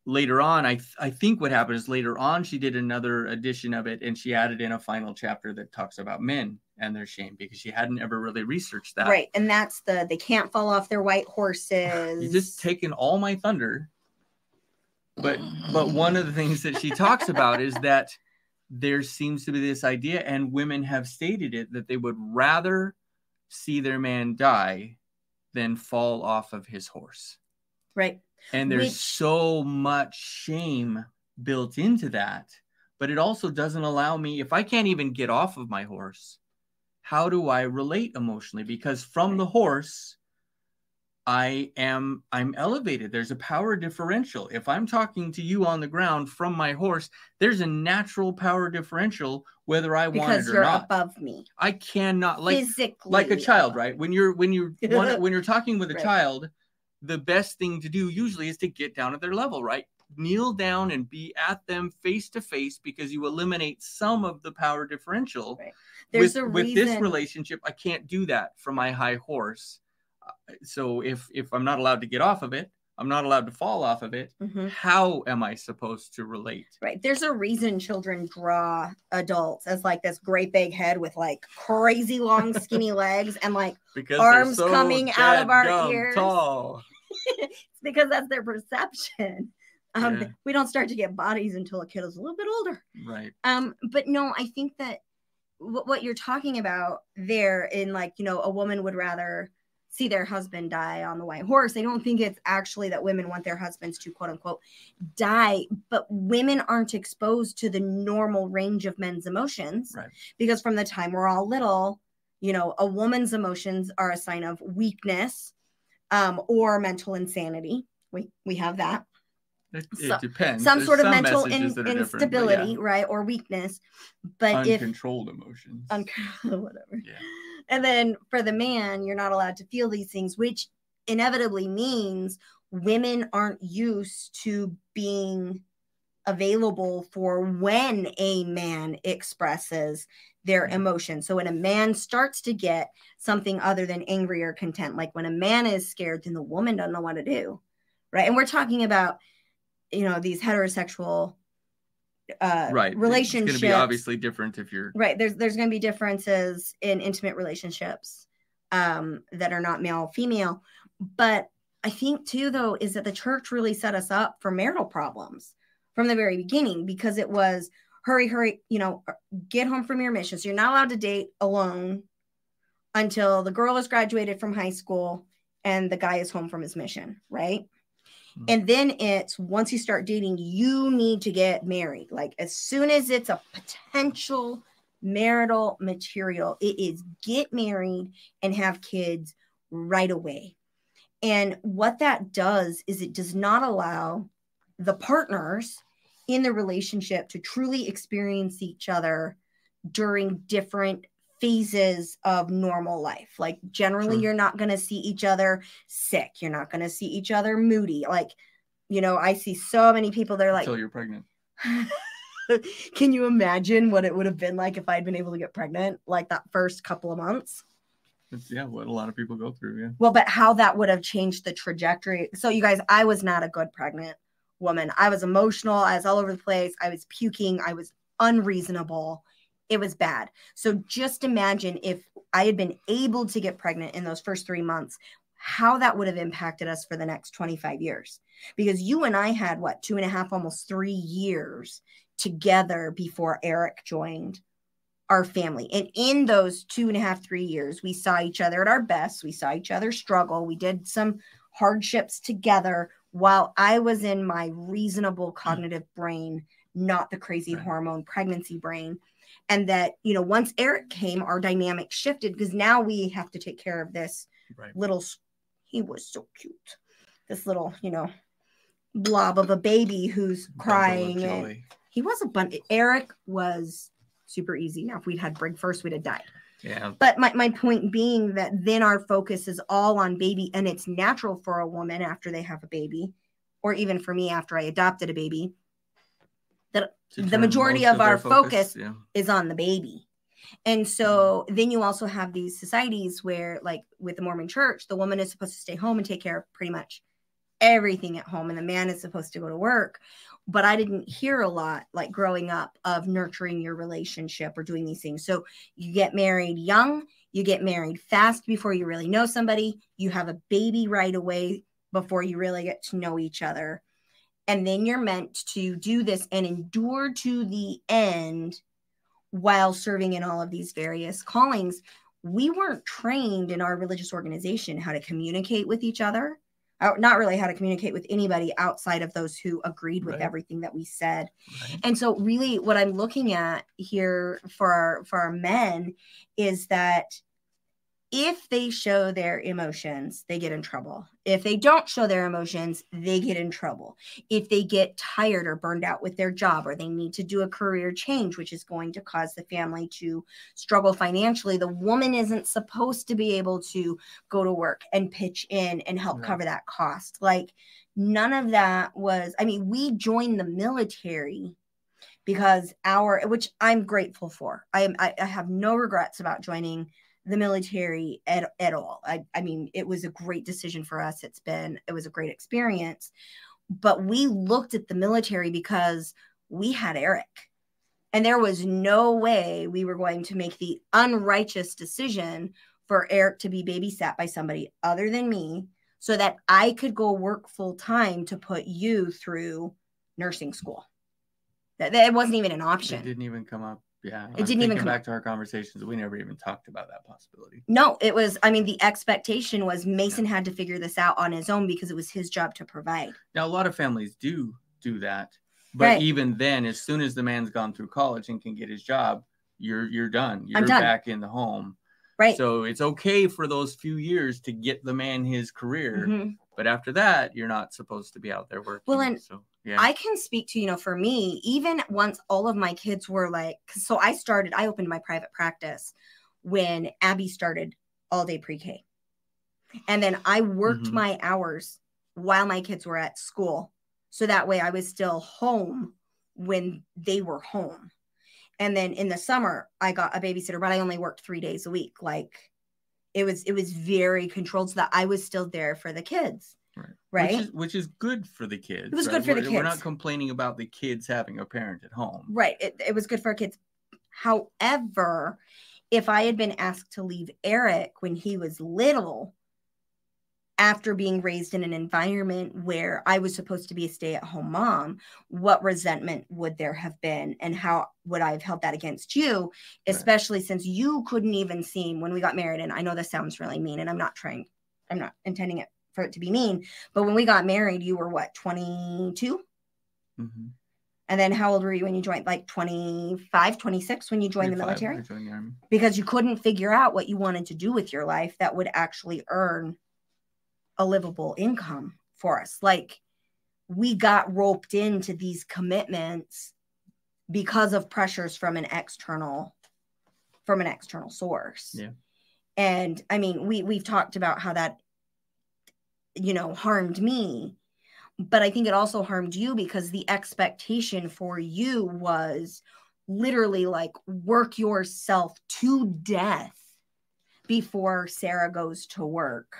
later on i i think what happened is later on she did another edition of it and she added in a final chapter that talks about men and their shame because she hadn't ever really researched that right. And that's the they can't fall off their white horses. you just taken all my thunder but but one of the things that she talks about is that there seems to be this idea and women have stated it that they would rather see their man die than fall off of his horse. Right. and there's Which- so much shame built into that but it also doesn't allow me if i can't even get off of my horse how do i relate emotionally? Because from the horse I am I'm elevated. There's a power differential. If I'm talking to you on the ground from my horse, there's a natural power differential whether I want because it or you're not. above me I cannot like physically. like a child, above. right? When you're when you want when you're talking with a Right. child, the best thing to do usually is to get down at their level, right? Kneel down and be at them face to face because you eliminate some of the power differential. Right. There's with, a with this relationship, I can't do that for my high horse. So if if I'm not allowed to get off of it, I'm not allowed to fall off of it. Mhm. How am I supposed to relate? Right. There's a reason children draw adults as like this great big head with like crazy long skinny legs and like Because Arms so coming out of our ears. Tall. it's because that's their perception. Um, Yeah. we don't start to get bodies until a kid is a little bit older. Right. Um, but no, I think that what, what you're talking about there in like, you know, a woman would rather see their husband die on the white horse. They don't think it's actually that women want their husbands to quote unquote die, but women aren't exposed to the normal range of men's emotions Right. because from the time we're all little, you know, a woman's emotions are a sign of weakness um, or mental insanity. We we have that It, So- it depends. some There's sort of mental in, that are different, but instability, yeah. right, or weakness. But if uncontrolled emotions. uncontrolled, whatever. Yeah. And then for the man, you're not allowed to feel these things, which inevitably means women aren't used to being available for when a man expresses their mm-hmm. emotion. So when a man starts to get something other than angry or content, like when a man is scared, then the woman doesn't know what to do. Right. And we're talking about, you know, these heterosexual uh right. relationships It's going to be obviously different if you're. right there's there's going to be differences in intimate relationships um that are not male female but i think too though is that the church really set us up for marital problems from the very beginning because it was hurry hurry you know get home from your mission so you're not allowed to date alone until the girl has graduated from high school and the guy is home from his mission right. Mm-hmm. and then it's once you start dating, you need to get married. Like as soon as it's a potential marital material, it is get married and have kids right away. And what that does is it does not allow the partners in the relationship to truly experience each other during different phases of normal life. Like generally Sure. you're not going to see each other sick. You're not going to see each other moody. Like, you know, I see so many people they're like, until you're pregnant. can you imagine what it would have been like if I'd been able to get pregnant like that first couple of months? That's yeah, what a lot of people go through. Yeah. Well, but how that would have changed the trajectory. So, you guys, I was not a good pregnant woman. I was emotional. I was all over the place. I was puking. I was unreasonable. It was bad. So, just imagine if I had been able to get pregnant in those first three months, how that would have impacted us for the next 25 years. Because you and I had what, two and a half, almost three years together before Eric joined our family. And in those two and a half, three years, we saw each other at our best. We saw each other struggle. We did some hardships together while I was in my reasonable hmm. cognitive brain, not the crazy Right. hormone pregnancy brain. And that, you know, once Eric came, our dynamic shifted because now we have to take care of this Right. little, he was so cute. This little, you know, blob of a baby who's crying. And he was a bun. Eric was super easy. Now, if we'd had Brig first, we'd have died. Yeah. But my, my point being that then our focus is all on baby, and it's natural for a woman after they have a baby, or even for me after I adopted a baby, to the majority of their our focus Yeah. is on the baby. And mm-hmm. so then you also have these societies where, like with the Mormon church, the woman is supposed to stay home and take care of pretty much everything at home, and the man is supposed to go to work. But I didn't hear a lot, like growing up, of nurturing your relationship or doing these things. So you get married young, you get married fast before you really know somebody, you have a baby right away before you really get to know each other. And then you're meant to do this and endure to the end while serving in all of these various callings. We weren't trained in our religious organization how to communicate with each other, uh, not really how to communicate with anybody outside of those who agreed with Right. everything that we said. Right. And so really what I'm looking at here for our, for our men is that if they show their emotions, they get in trouble. If they don't show their emotions, they get in trouble. If they get tired or burned out with their job, or they need to do a career change, which is going to cause the family to struggle financially, the woman isn't supposed to be able to go to work and pitch in and help Right. cover that cost. Like, none of that was, I mean, we joined the military because our which i'm grateful for i am I, I have no regrets about joining the military at, at all I, I mean it was a great decision for us it's been it was a great experience but we looked at the military because we had eric and there was no way we were going to make the unrighteous decision for eric to be babysat by somebody other than me so that i could go work full time to put you through nursing school that, that wasn't even an option. It didn't even come up. Yeah. It didn't even come back to our conversations. We never even talked about that possibility. No, it was, I mean, the expectation was Mason had to figure this out on his own because it was his job to provide. Now, a lot of families do do that, but Right. even then, as soon as the man's gone through college and can get his job, you're you're done. You're I'm done. back in the home. Right. So it's okay for those few years to get the man his career, Mhm. But after that, you're not supposed to be out there working. Well, and so yeah, I can speak to, you know, for me, even once all of my kids were like, so I started, I opened my private practice when Abby started all day pre K. And then I worked Mhm. my hours while my kids were at school. So that way I was still home when they were home. And then in the summer, I got a babysitter, but I only worked three days a week. Like it was, it was very controlled so that I was still there for the kids. Right. Right. Which is, which is good for the kids. It was right? good for the We're- We're not complaining about the kids having a parent at home. Right. It, it was good for our kids. However, if I had been asked to leave Eric when he was little, after being raised in an environment where I was supposed to be a stay at home mom, what resentment would there have been? And how would I have held that against you? Right. Especially since you couldn't even seem when we got married. And I know this sounds really mean, and I'm not trying, I'm not intending it for it to be mean. But when we got married, you were what, 22? Mhm. And then how old were you when you joined? Like 25, 26 when you joined the military? Joined the. Because you couldn't figure out what you wanted to do with your life that would actually earn a livable income for us. Like we got roped into these commitments because of pressures from an external from an external source. Yeah. And I mean, we we've talked about how that you know harmed me but I think it also harmed you because the expectation for you was literally like work yourself to death before Sarah goes to work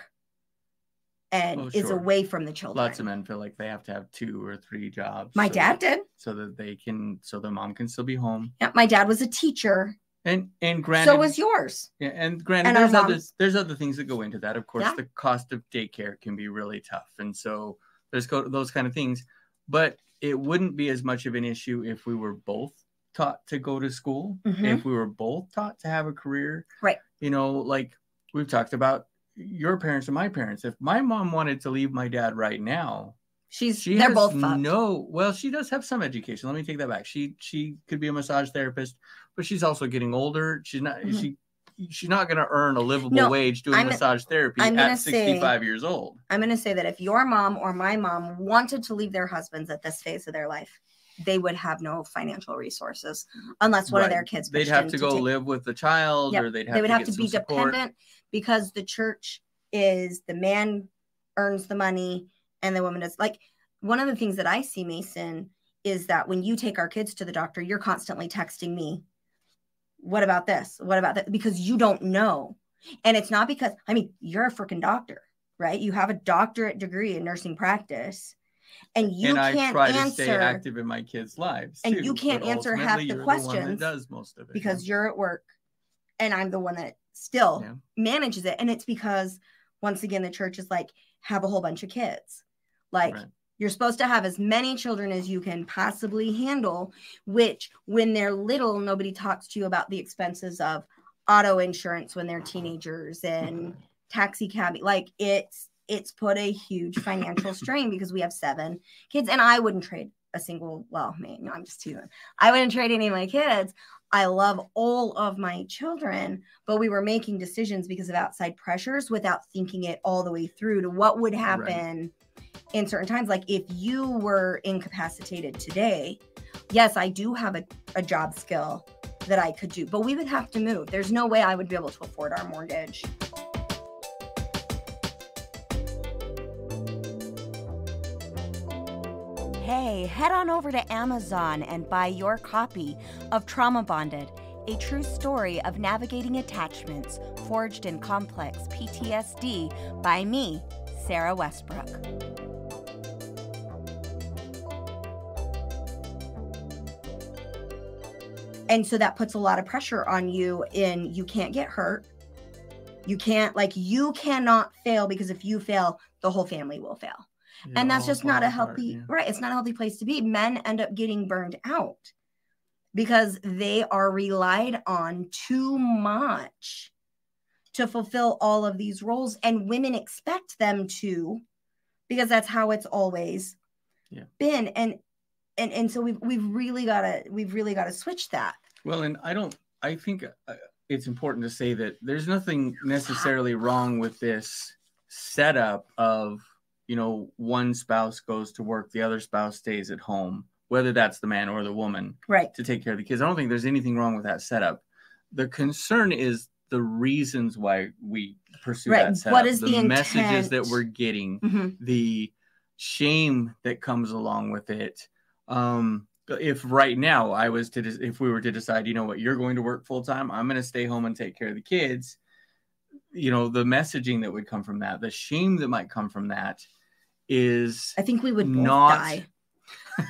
and Oh, is away from the children. Lots of men feel like they have to have two or three jobs. My so dad that- did. so that they can, so their mom can still be home. Yeah, my dad was a teacher. And and granted, so was yours. Yeah, and granted, And there's other there's other things that go into that. Of course, Yeah. the cost of daycare can be really tough, and so there's go, those kind of things. But it wouldn't be as much of an issue if we were both taught to go to school, Mhm. if we were both taught to have a career. Right. You know, like we've talked about your parents and my parents. If my mom wanted to leave my dad right now, She's she they're has both fucked. no well she does have some education let me take that back she she could be a massage therapist but she's also getting older she's not Mhm. she she's not going to earn a livable No, wage doing I'm- massage therapy at say- 65 years old I'm going to say that if your mom or my mom wanted to leave their husbands at this phase of their life, they would have no financial resources unless one of their kids. they'd have in to go take- live with the child Yep. or they'd have they would to have to be support. dependent because the church is the man earns the money and the woman is like one of the things that I see, Mason, is that when you take our kids to the doctor, you're constantly texting me, What about this? What about that? Because you don't know. And it's not because, I mean, you're a freaking doctor, right? You have a doctorate degree in nursing practice, and you and I can't try to stay active in my kids' lives And too, you can't answer half the you're one that questions does most of it because you're at work and I'm the one that still Yeah. manages it. And it's because once again, the church is like, have a whole bunch of kids. Like Right. you're supposed to have as many children as you can possibly handle, which when they're little, nobody talks to you about the expenses of auto insurance when they're teenagers and mm-hmm. taxi cab. Like it's it's put a huge financial strain because we have seven kids and I wouldn't trade a single well, me, no, I'm just teasing. I wouldn't trade any of my kids I love all of my children, but we were making decisions because of outside pressures without thinking it all the way through to what would happen in certain times. Like if you were incapacitated today, yes, I do have a, a job skill that I could do, but we would have to move. There's no way I would be able to afford our mortgage. Head on over to Amazon and buy your copy of Trauma Bonded, a true story of navigating attachments forged in complex PTSD by me, Sarah Westbrook. And so that puts a lot of pressure on you in you can't get hurt. You can't like you cannot fail because if you fail, the whole family will fail Yeah, and that's just not a healthy yeah. right it's not a healthy place to be men end up getting burned out because they are relied on too much to fulfill all of these roles and women expect them to because that's how it's always Yeah. been and and and so we've we've really got to we've really got to switch that Well, and I don't. I think uh, it's important to say that there's nothing necessarily wrong with this setup of you know one spouse goes to work, the other spouse stays at home, whether that's the man or the woman right to take care of the kids. I don't think there's anything wrong with that setup. The concern is the reasons why we pursue Right. that setup. What is the messages that we're getting? Mhm. the shame that comes along with it. Um, if right now I was to, des- if we were to decide, you know what, you're going to work full time, I'm going to stay home and take care of the kids. You know, the messaging that would come from that, the shame that might come from that, is i think we would Not- die.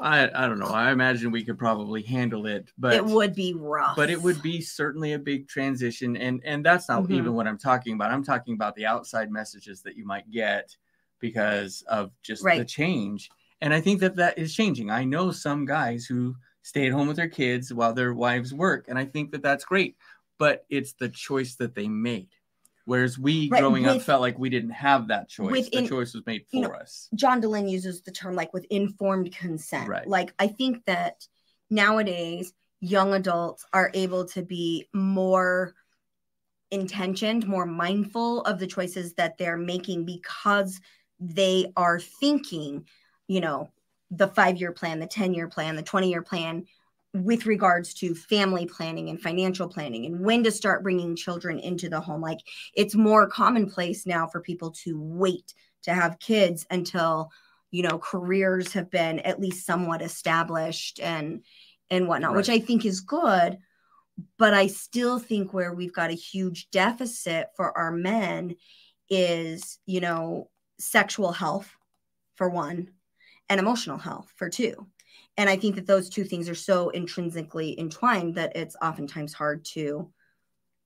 I I don't know. I imagine we could probably handle it, but it would be rough. but it would be certainly a big transition. And and that's not Mhm. even what i'm talking about. I'm talking about the outside messages that you might get because of just the change. And i think that that is changing. I know some guys who stay at home with their kids while their wives work and i think that that's great. But it's the choice that they made whereas we Right, growing up felt like we didn't have that choice within- the choice was made for you know, us John Dehlin uses the term like with informed consent. Right. Like I think that nowadays young adults are able to be more intentioned, more mindful of the choices that they're making because they are thinking, you know, the 5-year plan, the 10-year plan, the 20-year plan with regards to family planning and financial planning and when to start bringing children into the home. Like it's more commonplace now for people to wait to have kids until you know careers have been at least somewhat established and and whatnot which i think is good. But i still think where we've got a huge deficit for our men is you know sexual health for one and emotional health for two and i think that those two things are so intrinsically entwined that it's oftentimes hard to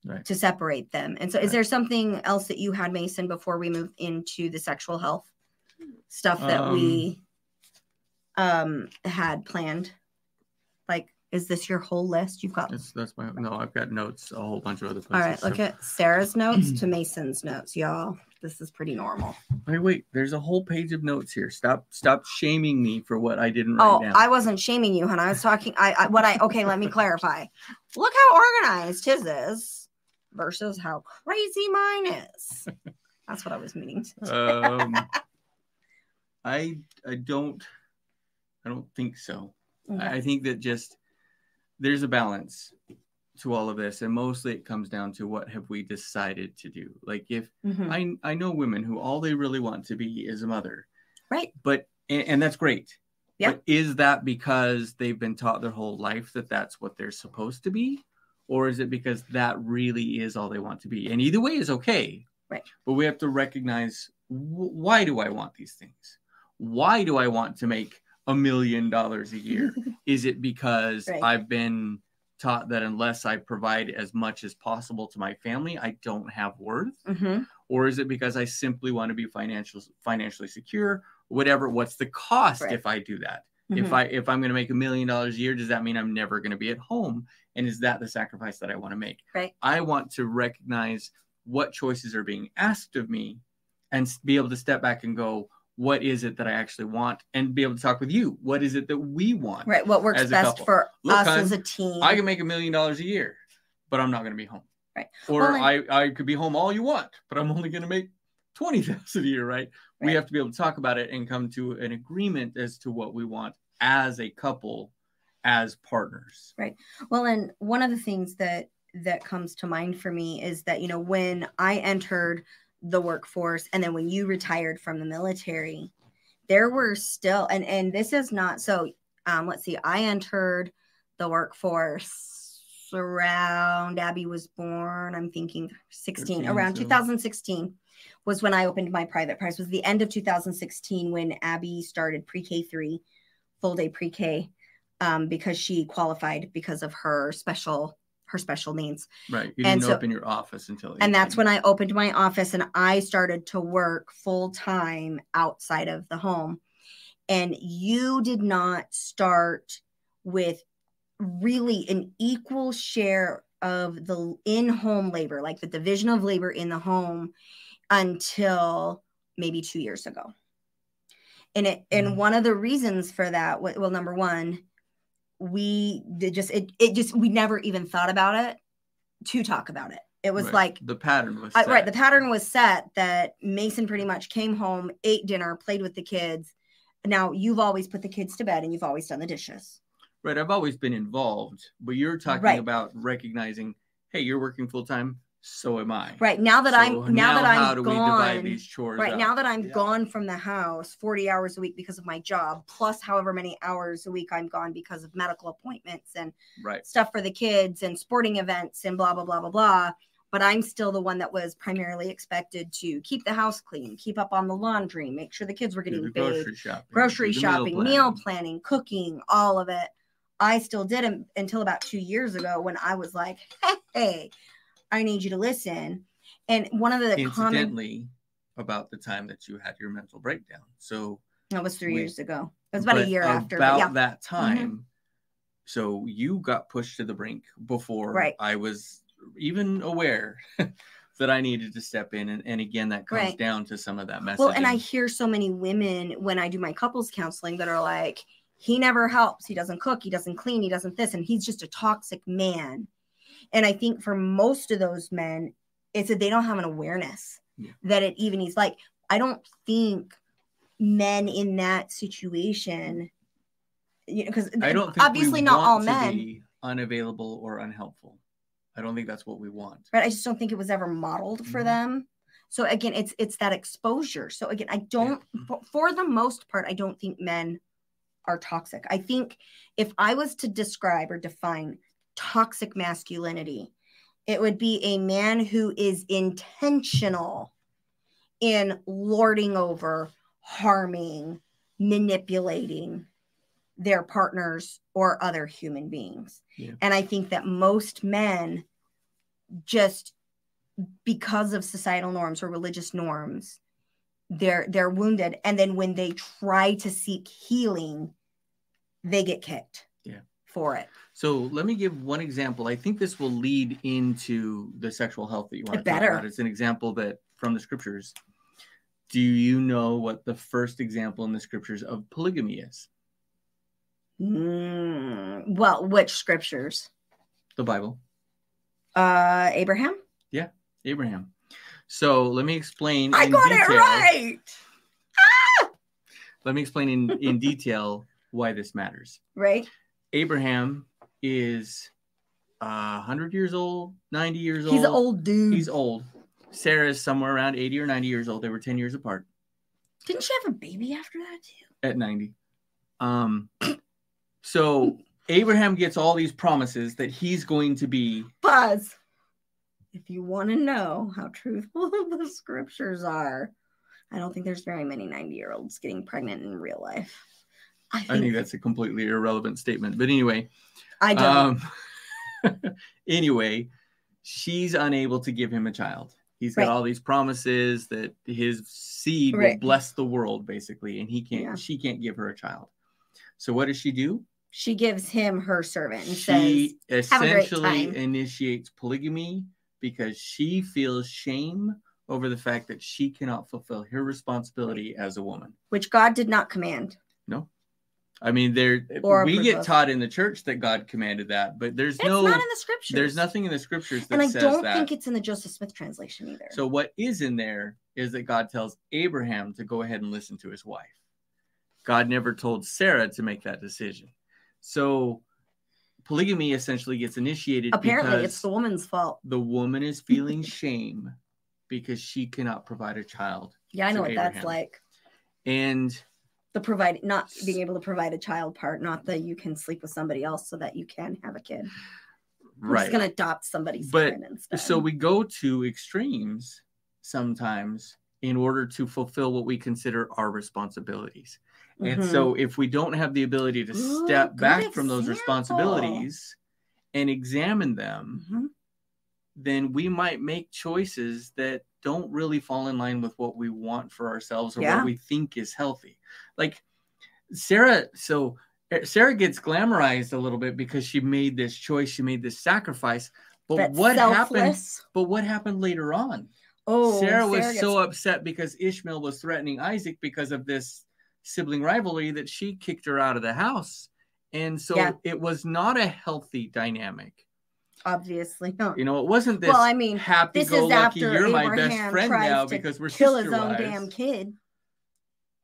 Right. to separate them. And so is there something else that you had mason before we move into the sexual health stuff that we um had planned? Like is this your whole list? You've got that's that's my no i've got notes a whole bunch of other places. All right look so- at sarah's notes to mason's notes y'all this is pretty normal Wait, wait. There's a whole page of notes here. Stop, stop shaming me for what I didn't write oh down. i wasn't shaming you hon i was talking I, I what i okay let me clarify look how organized his is versus how crazy mine is that's what i was meaning to um, I, I don't, I don't think so. Okay. I I think that just there's a balance to all of this, and mostly it comes down to what have we decided to do. Like if Mhm. I, I know women who all they really want to be is a mother, right but and, and that's great. Yeah. But is that because they've been taught their whole life that that's what they're supposed to be? Or is it because that really is all they want to be? And either way is okay. Right. But we have to recognize wh- why do I want these things? Why do I want to make a million dollars a year? is it because Right. I've been taught that unless I provide as much as possible to my family, I don't have worth? Mhm. or is it because I simply want to be financial financially secure? Whatever. What's the cost Right. if I do that? Mhm. If I if I'm going to make a million dollars a year, does that mean I'm never going to be at home? And is that the sacrifice that I want to make? Right. I want to recognize what choices are being asked of me, and be able to step back and go, what is it that I actually want and be able to talk with you. What is it that we want? Right. What works best couple. for Look, us as a team. I can make a million dollars a year, but I'm not going to be home. Right. Or Well, I, I could be home all you want, but I'm only going to make 20,000 a year, right? We have to be able to talk about it and come to an agreement as to what we want as a couple, as partners. Right. Well, and one of the things that that comes to mind for me is that you know when I entered the workforce and then when you retired from the military, there were still and and this is not so. Um, let's see, I entered the workforce around Abby was born. I'm thinking 16 13, around so- 2016 was when I opened my private practice. Was the end of 2016 when Abby started pre-K three, full day pre-K um, because she qualified because of her special her special needs. Right. You And didn't so- open your office until And that's when I opened my office and I started to work full time outside of the home. And you did not start with really an equal share of the in home labor, like the division of labor in the home, until maybe two years ago. And it and Mhm. one of the reasons for that, well, number one, we did just it it just we never even thought about it to talk about it. It was Right. like the pattern was right, the pattern was set that Mason pretty much came home, ate dinner, played with the kids. Now you've always put the kids to bed and you've always done the dishes. Right. I've always been involved, but you're talking Right. about recognizing, hey, you're working full time, so am I. Right now that So I'm now, that I'm do we divide gone, these chores? right up? now that I'm Yeah. gone from the house 40 hours a week because of my job, plus however many hours a week I'm gone because of medical appointments and Right. stuff for the kids and sporting events and blah blah blah blah blah but i'm still the one that was primarily expected to keep the house clean keep up on the laundry make sure the kids were getting the bathed grocery shopping. grocery do the meal shopping meal planning. planning cooking all of it i still did it until about two years ago when i was like hey i need you to listen and one of the common Incidentally, about the time that you had your mental breakdown. So that was three we- years ago it was about a year after About yeah Mm-hmm. that time. So you got pushed to the brink before Right. I was even aware that I needed to step in. And, and again, that comes Right. down to some of that message. Well, and I hear so many women when I do my couples counseling that are like, he never helps. He doesn't cook. He doesn't clean. He doesn't this. And he's just a toxic man. And I think for most of those men, it's that they don't have an awareness Yeah. that it even is like, I don't think men in that situation, you know, because I don't obviously not all men, be unavailable or unhelpful. I don't think that's what we want. right? I just don't think it was ever modeled for Mhm. them. So again, it's it's that exposure. So again, I don't for- for the most part, I don't think men are toxic. I think if I was to describe or define toxic masculinity, it would be a man who is intentional in lording over, harming, manipulating their partners or other human beings. Yeah. And I think that most men just because of societal norms or religious norms they're they're wounded and then when they try to seek healing they get kicked Yeah. for it So let me give one example. I think this will lead into the sexual health that you want to talk better. about. It's an example that from the scriptures. Do you know what the first example in the scriptures of polygamy is? Mm, well which scriptures The Bible, uh abraham Yeah, Abraham. So let me explain. i got detail, it right Let me explain in, in detail why this matters. right Abraham is uh, 100 years old, 90 years old. he's an old dude He's old. Sarah is somewhere around 80 or 90 years old. They were 10 years apart didn't she have a baby after that too at 90. Um, so Abraham gets all these promises that he's going to be. buzz if you want to know how truthful the scriptures are i don't think there's very many 90 year olds getting pregnant in real life i think, I think that's a completely irrelevant statement. But anyway, i don't um, anyway, she's unable to give him a child. He's got Right. all these promises that his seed will bless the world, basically, and he can't. Yeah. She can't give her a child. So what does she do? she gives him her servant and she says "Have a great essentially time." initiates polygamy because she feels shame over the fact that she cannot fulfill her responsibility as a woman. which God did not command. I mean, there we get taught in the church that God commanded that, but there's It's no not in the scriptures. there's nothing in the scriptures that and I says don't that. think it's in the Joseph Smith translation either. So what is in there is that God tells Abraham to go ahead and listen to his wife. God never told Sarah to make that decision. So polygamy essentially gets initiated apparently, because it's the woman's fault. the woman is feeling shame because she cannot provide a child. Yeah, I know to what that's like. And The provide not being able to provide a child part, not that you can sleep with somebody else so that you can have a kid. I'm right. just gonna adopt somebody's But- instead. So we go to extremes sometimes in order to fulfill what we consider our responsibilities. And Mhm. so if we don't have the ability to Ooh, step back from those responsibilities and examine them, Mhm. then we might make choices that don't really fall in line with what we want for ourselves or Yeah. what we think is healthy. Like Sarah, so eh, Sarah gets glamorized a little bit because she made this choice, she made this sacrifice. But what happened? But what happened later on? Oh, Sarah was gets- so upset because Ishmael was threatening Isaac because of this sibling rivalry that she kicked her out of the house. And so Yeah. it was not a healthy dynamic. Obviously not. You know, it wasn't this Well, I mean, happy This go is lucky, after you're my Abraham best friend now because we're kill his own wives. damn kid.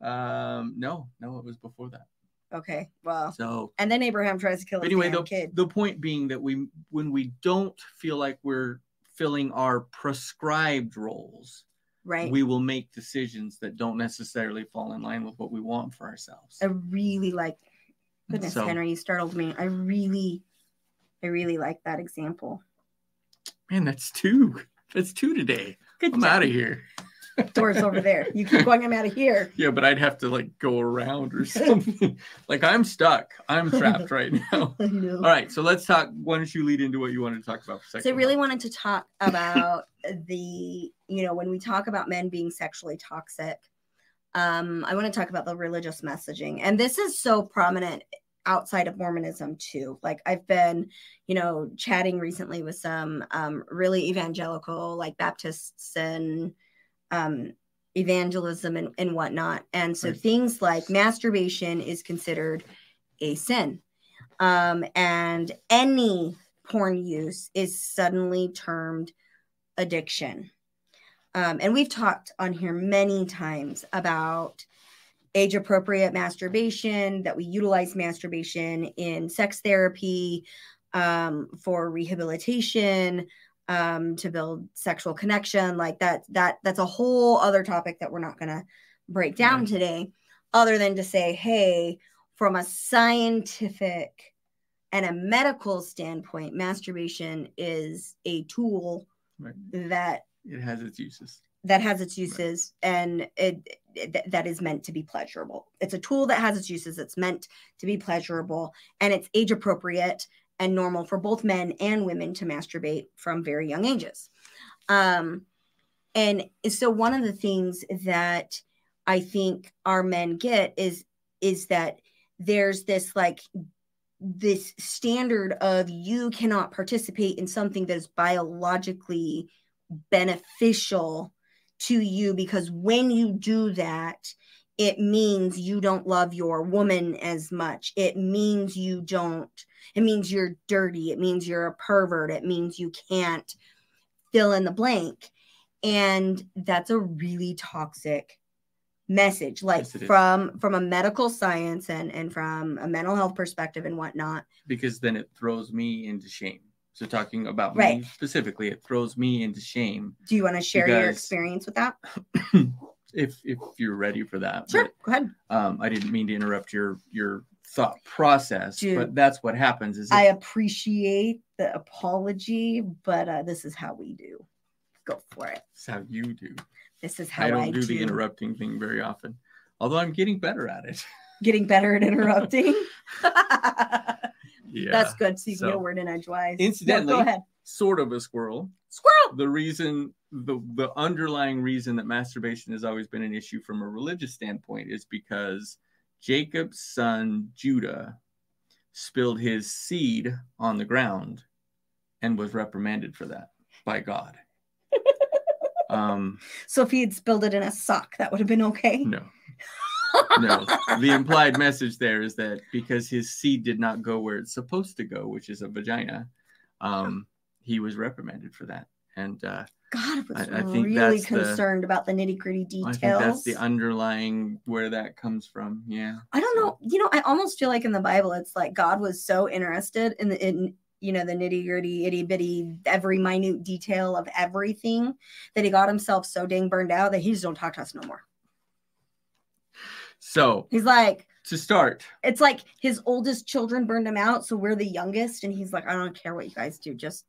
Um, no, no, it was before that. Okay, well, So and then Abraham tries to kill his anyway, damn the, kid. the point being that we when we don't feel like we're filling our prescribed roles, right. we will make decisions that don't necessarily fall in line with what we want for ourselves. I really like. Goodness, So- Henry, you startled me. I really, I really like that example. Man, that's two. That's two today. Good I'm job. out of here. Doors over there. You keep going. I'm out of here. Yeah, but I'd have to like go around or something. like I'm stuck. I'm trapped right now. All right, so let's talk. Why don't you lead into what you wanted to talk about for So I really wanted to talk about the, you know, when we talk about men being sexually toxic, um, I want to talk about the religious messaging. And this is so prominent outside of Mormonism too. Like I've been, you know, chatting recently with some um, really evangelical, like Baptists and um, evangelism and, and whatnot. And so Right. things like masturbation is considered a sin. Um, and any porn use is suddenly termed addiction. Um, and we've talked on here many times about age appropriate masturbation, that we utilize masturbation in sex therapy um, for rehabilitation, um, to build sexual connection. Like that, that that's a whole other topic that we're not going to break down Right. today, other than to say, hey, from a scientific and a medical standpoint, masturbation is a tool Right. that It has its uses. that has its uses and it, it- th- that is meant to be pleasurable. It's a tool that has its uses. It's meant to be pleasurable and it's age appropriate and normal for both men and women to masturbate from very young ages. Um, and so one of the things that I think our men get is is that there's this like this standard of you cannot participate in something that is biologically beneficial to you because when you do that it means you don't love your woman as much. It means you don't it means you're dirty. It means you're a pervert. It means you can't fill in the blank. And that's a really toxic message like Yes, from from a medical science and and from a mental health perspective and whatnot. Because then it throws me into shame. So talking about Right. me specifically, it throws me into shame. do you want to share your experience with that if if you're ready for that. sure go ahead um, I didn't mean to interrupt your your thought process, Dude. but that's what happens. Is I appreciate the apology, but uh, this is how we do. Go for it. it's how you do. This is how I I, don't do, do. the interrupting thing very often, although I'm getting better at it. Getting better at interrupting. yeah, That's good. So you can get a word in edgewise. No, incidentally- go ahead. sort of a squirrel. Squirrel. the reason the the underlying reason that masturbation has always been an issue from a religious standpoint is because Jacob's son Judah spilled his seed on the ground and was reprimanded for that by God. Um, So if he had spilled it in a sock, that would have been okay. no, no. The implied message there is that because his seed did not go where it's supposed to go, which is a vagina, um, he was reprimanded for that. And uh, God was I- I think really that's the- concerned about the nitty gritty I details. think that's the underlying where that comes from. Yeah. I don't So- know. You know, I almost feel like in the Bible, it's like God was so interested in the in you know the nitty gritty, itty bitty, every minute detail of everything that he got himself so dang burned out that he just don't talk to us no more. So He's like, to start, it's like his oldest children burned him out, so we're the youngest, and he's like, I don't care what you guys do, just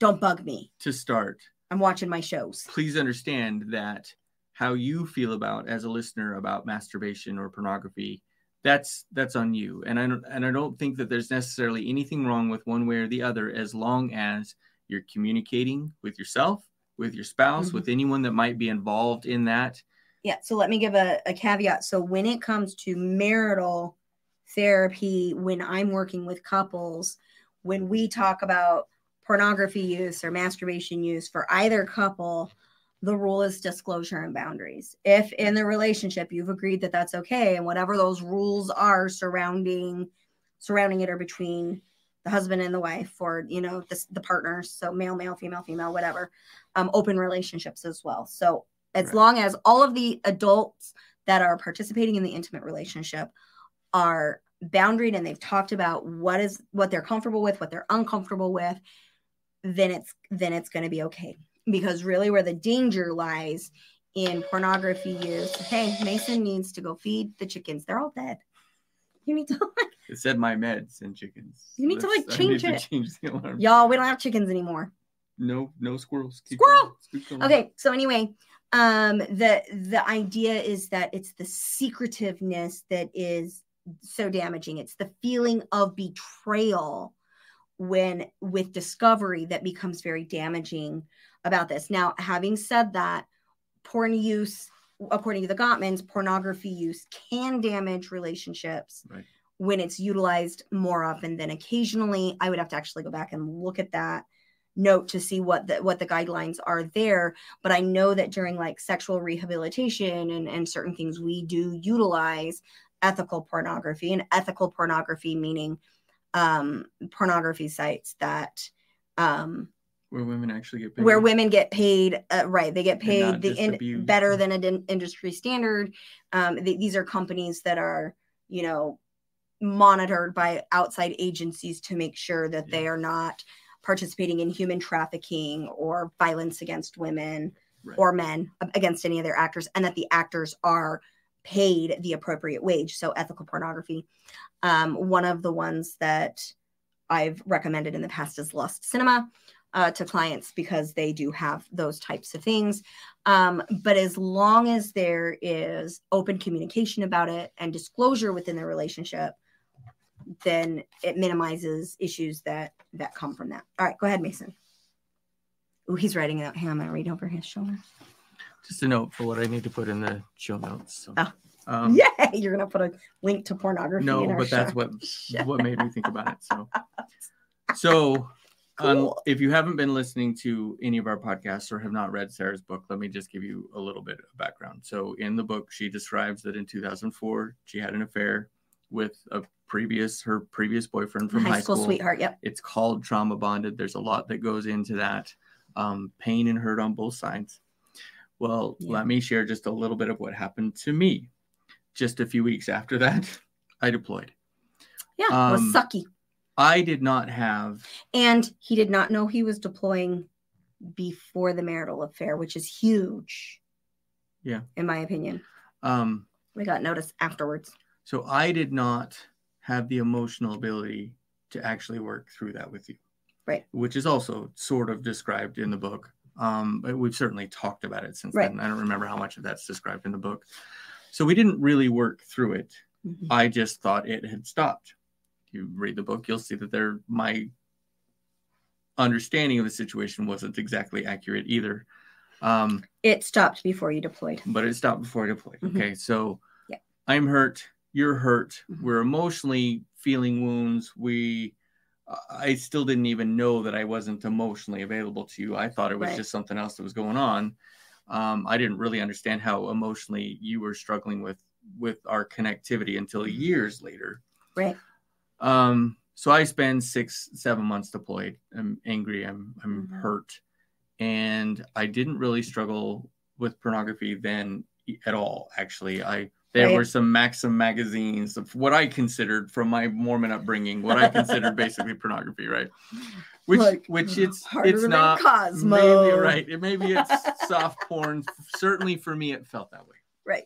don't bug me. to start, I'm watching my shows. please understand that how you feel about as a listener about masturbation or pornography that's that's on you and i don't and i don't think that there's necessarily anything wrong with one way or the other as long as you're communicating with yourself with your spouse Mhm. with anyone that might be involved in that Yeah. So let me give a, a caveat. So when it comes to marital therapy, when I'm working with couples, when we talk about pornography use or masturbation use for either couple, the rule is disclosure and boundaries. If in the relationship you've agreed that that's okay, and whatever those rules are surrounding surrounding it or between the husband and the wife or you know the, the partners so male male female female whatever um, open relationships as well so as Right. long as all of the adults that are participating in the intimate relationship are boundaried and they've talked about what is what they're comfortable with what they're uncomfortable with then it's then it's going to be okay because really where the danger lies in pornography use hey mason needs to go feed the chickens they're all dead you need to like it said my meds and chickens You need to, like, change it. change the alarm y'all we don't have chickens anymore no no squirrels Keep Squirrel! going. Going. okay so anyway um the the idea is that it's the secretiveness that is so damaging. It's the feeling of betrayal when with discovery that becomes very damaging about this. Now having said that porn use according to the gottmans pornography use can damage relationships Right. when it's utilized more often than occasionally. I would have to actually go back and look at that note to see what the what the guidelines are there. But i know that during like sexual rehabilitation and, and certain things we do utilize ethical pornography and ethical pornography meaning um pornography sites that um where women actually get paid. where women get paid uh, right they get paid the in, better than an in- industry standard. Um th- these are companies that are you know monitored by outside agencies to make sure that they are not participating in human trafficking or violence against women Right. or men against any of their actors and that the actors are paid the appropriate wage so ethical pornography um, one of the ones that i've recommended in the past is lust cinema uh, to clients because they do have those types of things um, but as long as there is open communication about it and disclosure within the relationship then it minimizes issues that that come from that all right go ahead mason Oh, he's writing it out. Hang on, I'm gonna read over his shoulder. just a note for what i need to put in the show notes so. Oh. um, yeah, you're gonna put a link to pornography. No, but that's what what made me think about it. So, so um, if you haven't been listening to any of our podcasts or have not read Sarah's book, let me just give you a little bit of background. So, in the book, she describes that in 2004 she had an affair with a previous her previous boyfriend from high, school, sweetheart. Yep. It's called trauma bonded. There's a lot that goes into that, um, pain and hurt on both sides. Well, Yeah. let me share just a little bit of what happened to me. Just a few weeks after that, I deployed. Yeah, it was Um, sucky. I did not have And he did not know he was deploying before the marital affair, which is huge. Yeah. In my opinion. um We got notice afterwards. So I did not have the emotional ability to actually work through that with you. Right. Which is also sort of described in the book. Um but we've certainly talked about it since Right. then. I don't remember how much of that's described in the book. So we didn't really work through it. Mhm. I just thought it had stopped. You read the book, you'll see that there my understanding of the situation wasn't exactly accurate either. Um It stopped before you deployed. but it stopped before I deployed. Mhm. Okay, so Yeah. I'm hurt. You're hurt. Mhm. We're emotionally feeling wounds. We, I still didn't even know that I wasn't emotionally available to you. I thought it was Right. just something else that was going on. um, I didn't really understand how emotionally you were struggling with with our connectivity until years later. Right. Um, so I spend six, seven months deployed. I'm angry. I'm I'm Mhm. hurt, and I didn't really struggle with pornography then at all. Actually, I there Right. were some Maxim magazines of what I considered from my Mormon upbringing, what I considered basically pornography, right? Which which mm, it's harder it's than not Cosmo. maybe right. It maybe it's soft porn. Certainly for me, it felt that way. Right.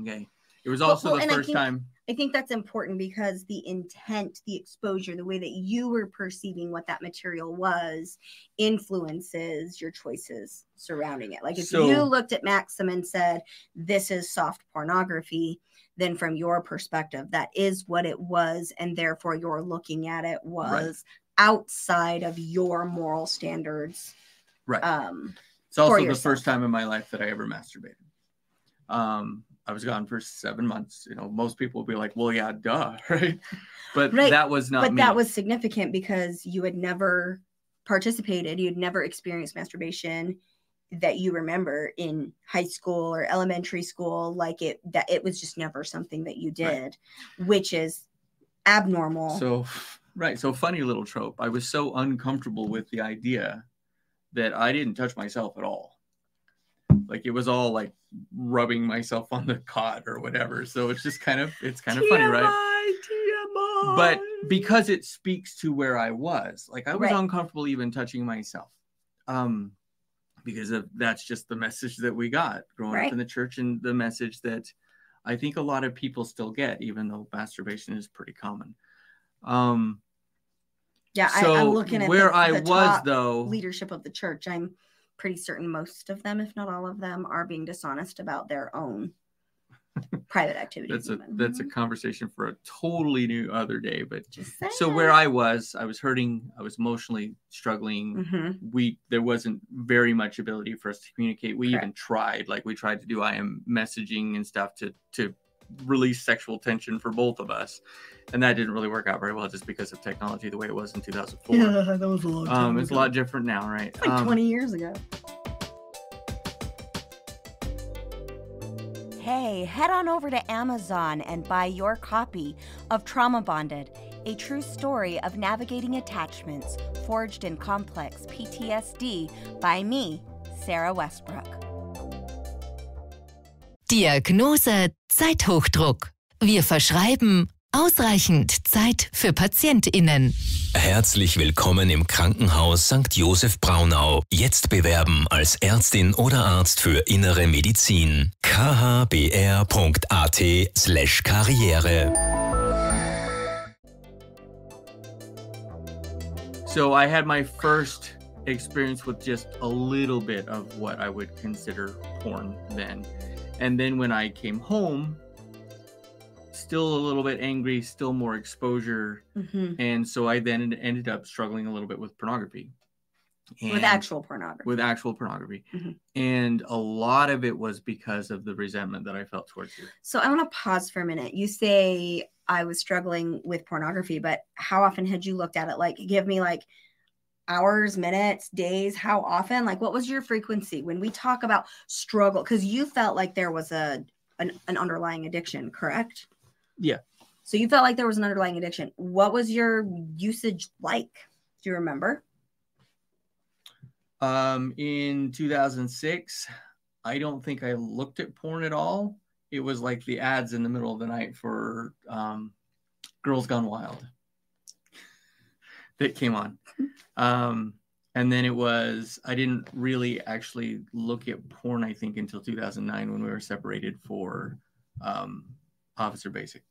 Okay. It was also well, the first think- time. I think that's important because the intent, the exposure, the way that you were perceiving what that material was influences your choices surrounding it. Like if So- you looked at Maxim and said, this is soft pornography, then from your perspective, that is what it was. And therefore, you're looking at it was outside of your moral standards. Right. Um, It's also the first time in my life that I ever masturbated. Um, I was gone for seven months. You know, most people would be like, "Well, yeah, duh," right? But Right, that was not but me. that was significant because you had never participated you'd never experienced masturbation that you remember in high school or elementary school like it that it was just never something that you did which is abnormal so right. So funny little trope. I was so uncomfortable with the idea that I didn't touch myself at all. Like it was all like rubbing myself on the cot or whatever. So it's just kind of it's kind of funny, right? but because it speaks to where I was, like I was Right. uncomfortable even touching myself, um, because of that's just the message that we got growing Right. up in the church, and the message that I think a lot of people still get, even though masturbation is pretty common. Um, yeah so I, i'm looking at where the, I the was though, leadership of the church i'm pretty certain most of them if not all of them are being dishonest about their own private activities that's a even. that's a conversation for a totally new other day. But Just so where I was, I was hurting, I was emotionally struggling. Mhm. we there wasn't very much ability for us to communicate. We even tried, like we tried to do IM messaging and stuff to to release sexual tension for both of us, and that didn't really work out very well just because of technology the way it was in 2004. yeah that was a long Um, it's a lot different now, right? like Um, 20 years ago Hey, head on over to Amazon and buy your copy of Trauma Bonded, a true story of navigating attachments forged in complex PTSD by me, Sarah Westbrook. Diagnose Zeithochdruck. Wir verschreiben ausreichend Zeit für PatientInnen. Herzlich willkommen im Krankenhaus St. Josef Braunau. Jetzt bewerben als Ärztin oder Arzt für innere Medizin. khnbr.at slash Karriere. So I had my first experience with just a little bit of what I would consider porn then. And then when I came home, still a little bit angry, still more exposure. Mhm. And so I then ended up struggling a little bit with pornography. with actual pornography. with actual pornography. Mhm. And a lot of it was because of the resentment that I felt towards you. so I want to pause for a minute. You say I was struggling with pornography, but how often had you looked at it? Like, give me like hours, minutes, days. How often? Like, what was your frequency when we talk about struggle? Because you felt like there was a an, an underlying addiction, correct? Yeah. So you felt like there was an underlying addiction. What was your usage like? Do you remember? Um, in 2006, I don't think I looked at porn at all. It was like the ads in the middle of the night for um, Girls Gone Wild that came on. Um, and then it was, I didn't really actually look at porn, I think, until 2009 when we were separated for um, Officer Basic.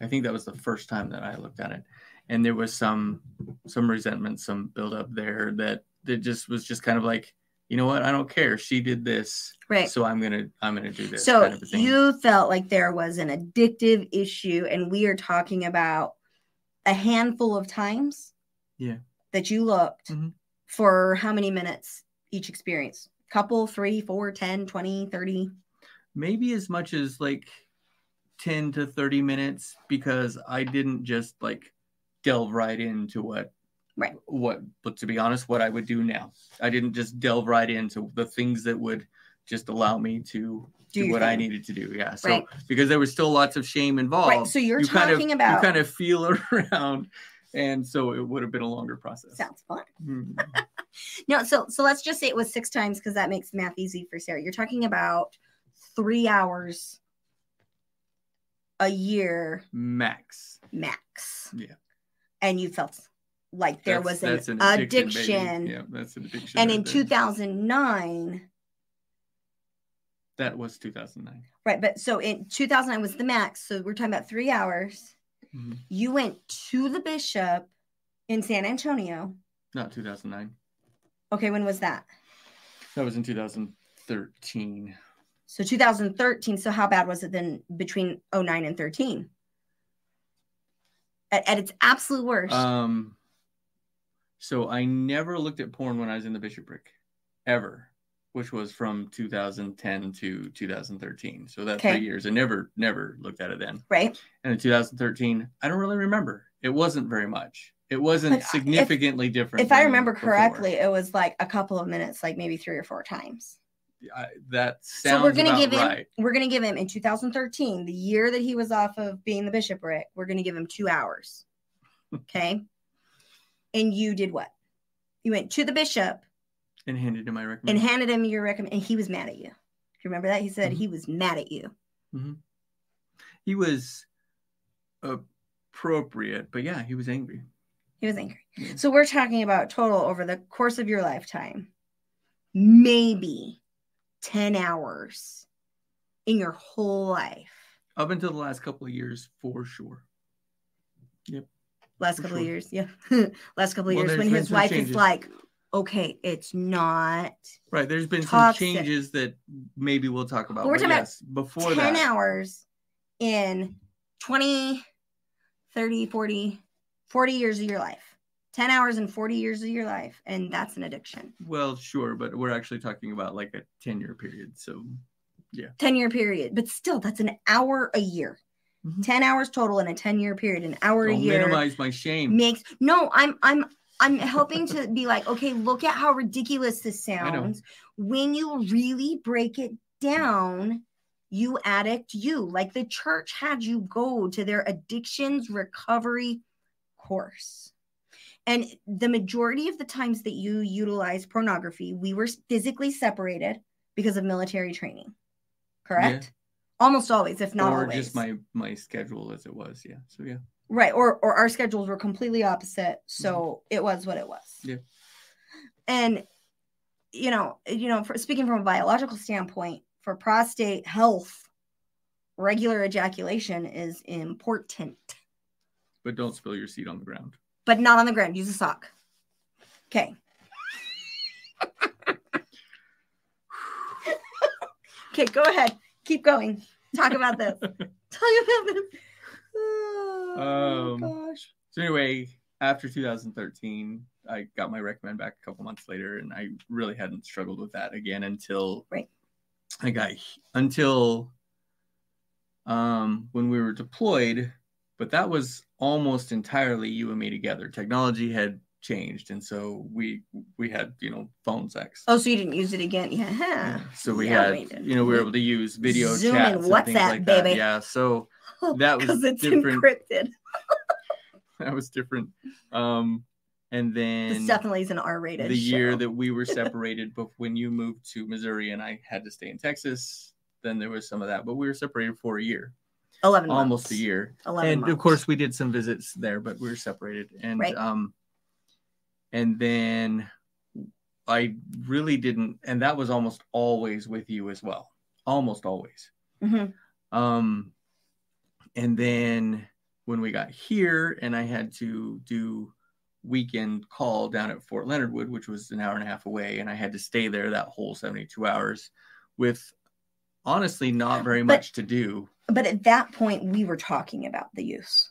I think that was the first time that I looked at it. And there was some some resentment, some buildup there that that just was just kind of like, you know what, I don't care. She did this, Right. so I'm gonna I'm gonna do this. So kind of thing. you felt like there was an addictive issue, and we are talking about a handful of times. Yeah. That you looked Mhm. for how many minutes each experience? Couple, three, four, 10, 20, 30. maybe as much as like 10 to 30 minutes because I didn't just like delve right into what Right. what but to be honest what I would do now. I didn't just delve right into the things that would just allow me to Do do, what I needed to do. Yeah. So Right. because there was still lots of shame involved. Right. So you're you kind talking of, about you kind of feel around, and so it would have been a longer process. sounds fun. Hmm. No, so so let's just say it was six times because that makes math easy for Sarah. You're talking about three hours a year Max. max. Yeah. And you felt like there That's- was an, that's addiction. baby. Yeah, that's an addiction. And right in there. 2009, that was 2009. right? But so in 2009 was the max. So we're talking about three hours. Mhm. You went to the bishop in San Antonio. Not 2009. Okay, when was that? That was in 2013. So 2013. So how bad was it then between 09 and 13? At, at its absolute worst. Um, so I never looked at porn when I was in the bishopric, ever, which was from 2010 to 2013. So that's Okay. three years. I never, never looked at it then. right? And in 2013, I don't really remember. It wasn't very much. It wasn't But if- significantly different. If I remember before. correctly, it was like a couple of minutes, like maybe three or four times. I, that sounds So we're gonna give him right. we're gonna give him in 2013, the year that he was off of being the bishopric, we're gonna give him two hours. Okay. and you did what? You went to the bishop And handed him my and handed him your recommend and he was mad at you. Do you remember that? He said Mhm. he was mad at you. he was appropriate, but yeah, he was angry. He was angry. Yeah. So we're talking about total over the course of your lifetime, maybe 10 hours in your whole life. Up until the last couple of years, for sure. Yep. Last couple sure. of years, yeah. last couple of Well, years when his wife is like, okay, it's not Right. There's been Toxic. some changes that maybe we'll talk about. But we're talking about before 10 that, hours in 20, 30, 40, 40 years of your life. 10 hours and 40 years of your life. And that's an addiction. well, sure, but we're actually talking about like a 10 year period. So yeah. 10 year period. But still, that's an hour a year. Mhm. 10 hours total in a 10 year period. An hour a don't year minimize my shame. makes no, I'm I'm I'm hoping to be like, okay, look at how ridiculous this sounds. When you really break it down, you addict you. Like the church had you go to their addictions recovery course. And the majority of the times that you utilize pornography, we were physically separated because of military training. Correct? Almost always, if not or always. just my my schedule as it was. Yeah. So yeah. Right. Or or our schedules were completely opposite. So it was what it was. Mm-hmm. Yeah. And you know, you know, for speaking from a biological standpoint, for prostate health, regular ejaculation is important, But don't spill your seed on the ground. but not on the ground. Use a sock. Okay. okay, go ahead. Keep going. Talk about this. Talk about this. Oh Um, gosh. So anyway, after 2013, I got my recommend back a couple months later, and I really hadn't struggled with that again until Right. I got until um, when we were deployed. But that was almost entirely you and me together. Technology had changed, and so we we had you know phone sex. Oh, so you didn't use it again? Yeah. Yeah. So we Yeah, had, we you know, we were able to use video Zoom chats and WhatsApp, like that. baby. Yeah. So that was because it's different. encrypted. that was different. Um, and then This definitely is an R-rated. the year that we were separated, but when you moved to Missouri and I had to stay in Texas, then there was some of that. But we were separated for a year, eleven almost months. a year. Eleven. and months. of course, we did some visits there, but we were separated. And Right. um, and then I really didn't, and that was almost always with you as well, almost always. Mhm. Um, and then when we got here, and I had to do weekend call down at Fort Leonard Wood, which was an hour and a half away, and I had to stay there that whole 72 hours with honestly not very But- much to do But at that point, we were talking about the use.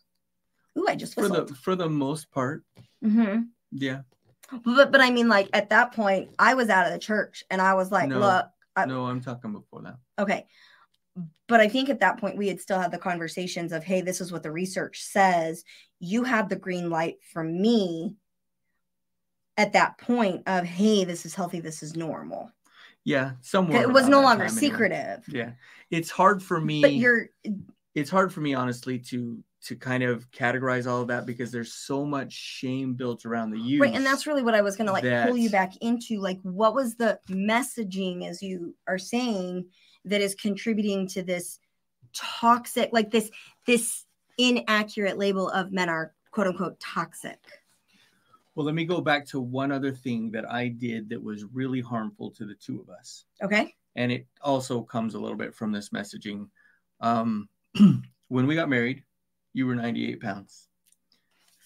Ooh, I just for the for the most part. hmm Yeah. But but I mean, like at that point, I was out of the church, and I was like, No. look, I- No, I'm talking before that. okay. But I think at that point, we had still had the conversations of, hey, this is what the research says. You had the green light from me at that point of, hey, this is healthy, this is normal. Yeah, somewhere. It was no longer time anyway. secretive. Yeah, it's hard for me. But you're it's hard for me honestly to to kind of categorize all of that because there's so much shame built around the use. right, and that's really what I was gonna like pull you back into. Like, what was the messaging, as you are saying, that is contributing to this toxic, like this this inaccurate label of men are quote unquote toxic. well. Let me go back to one other thing that I did that was really harmful to the two of us. Okay. and it also comes a little bit from this messaging. Um, when we got married, you were 98 pounds,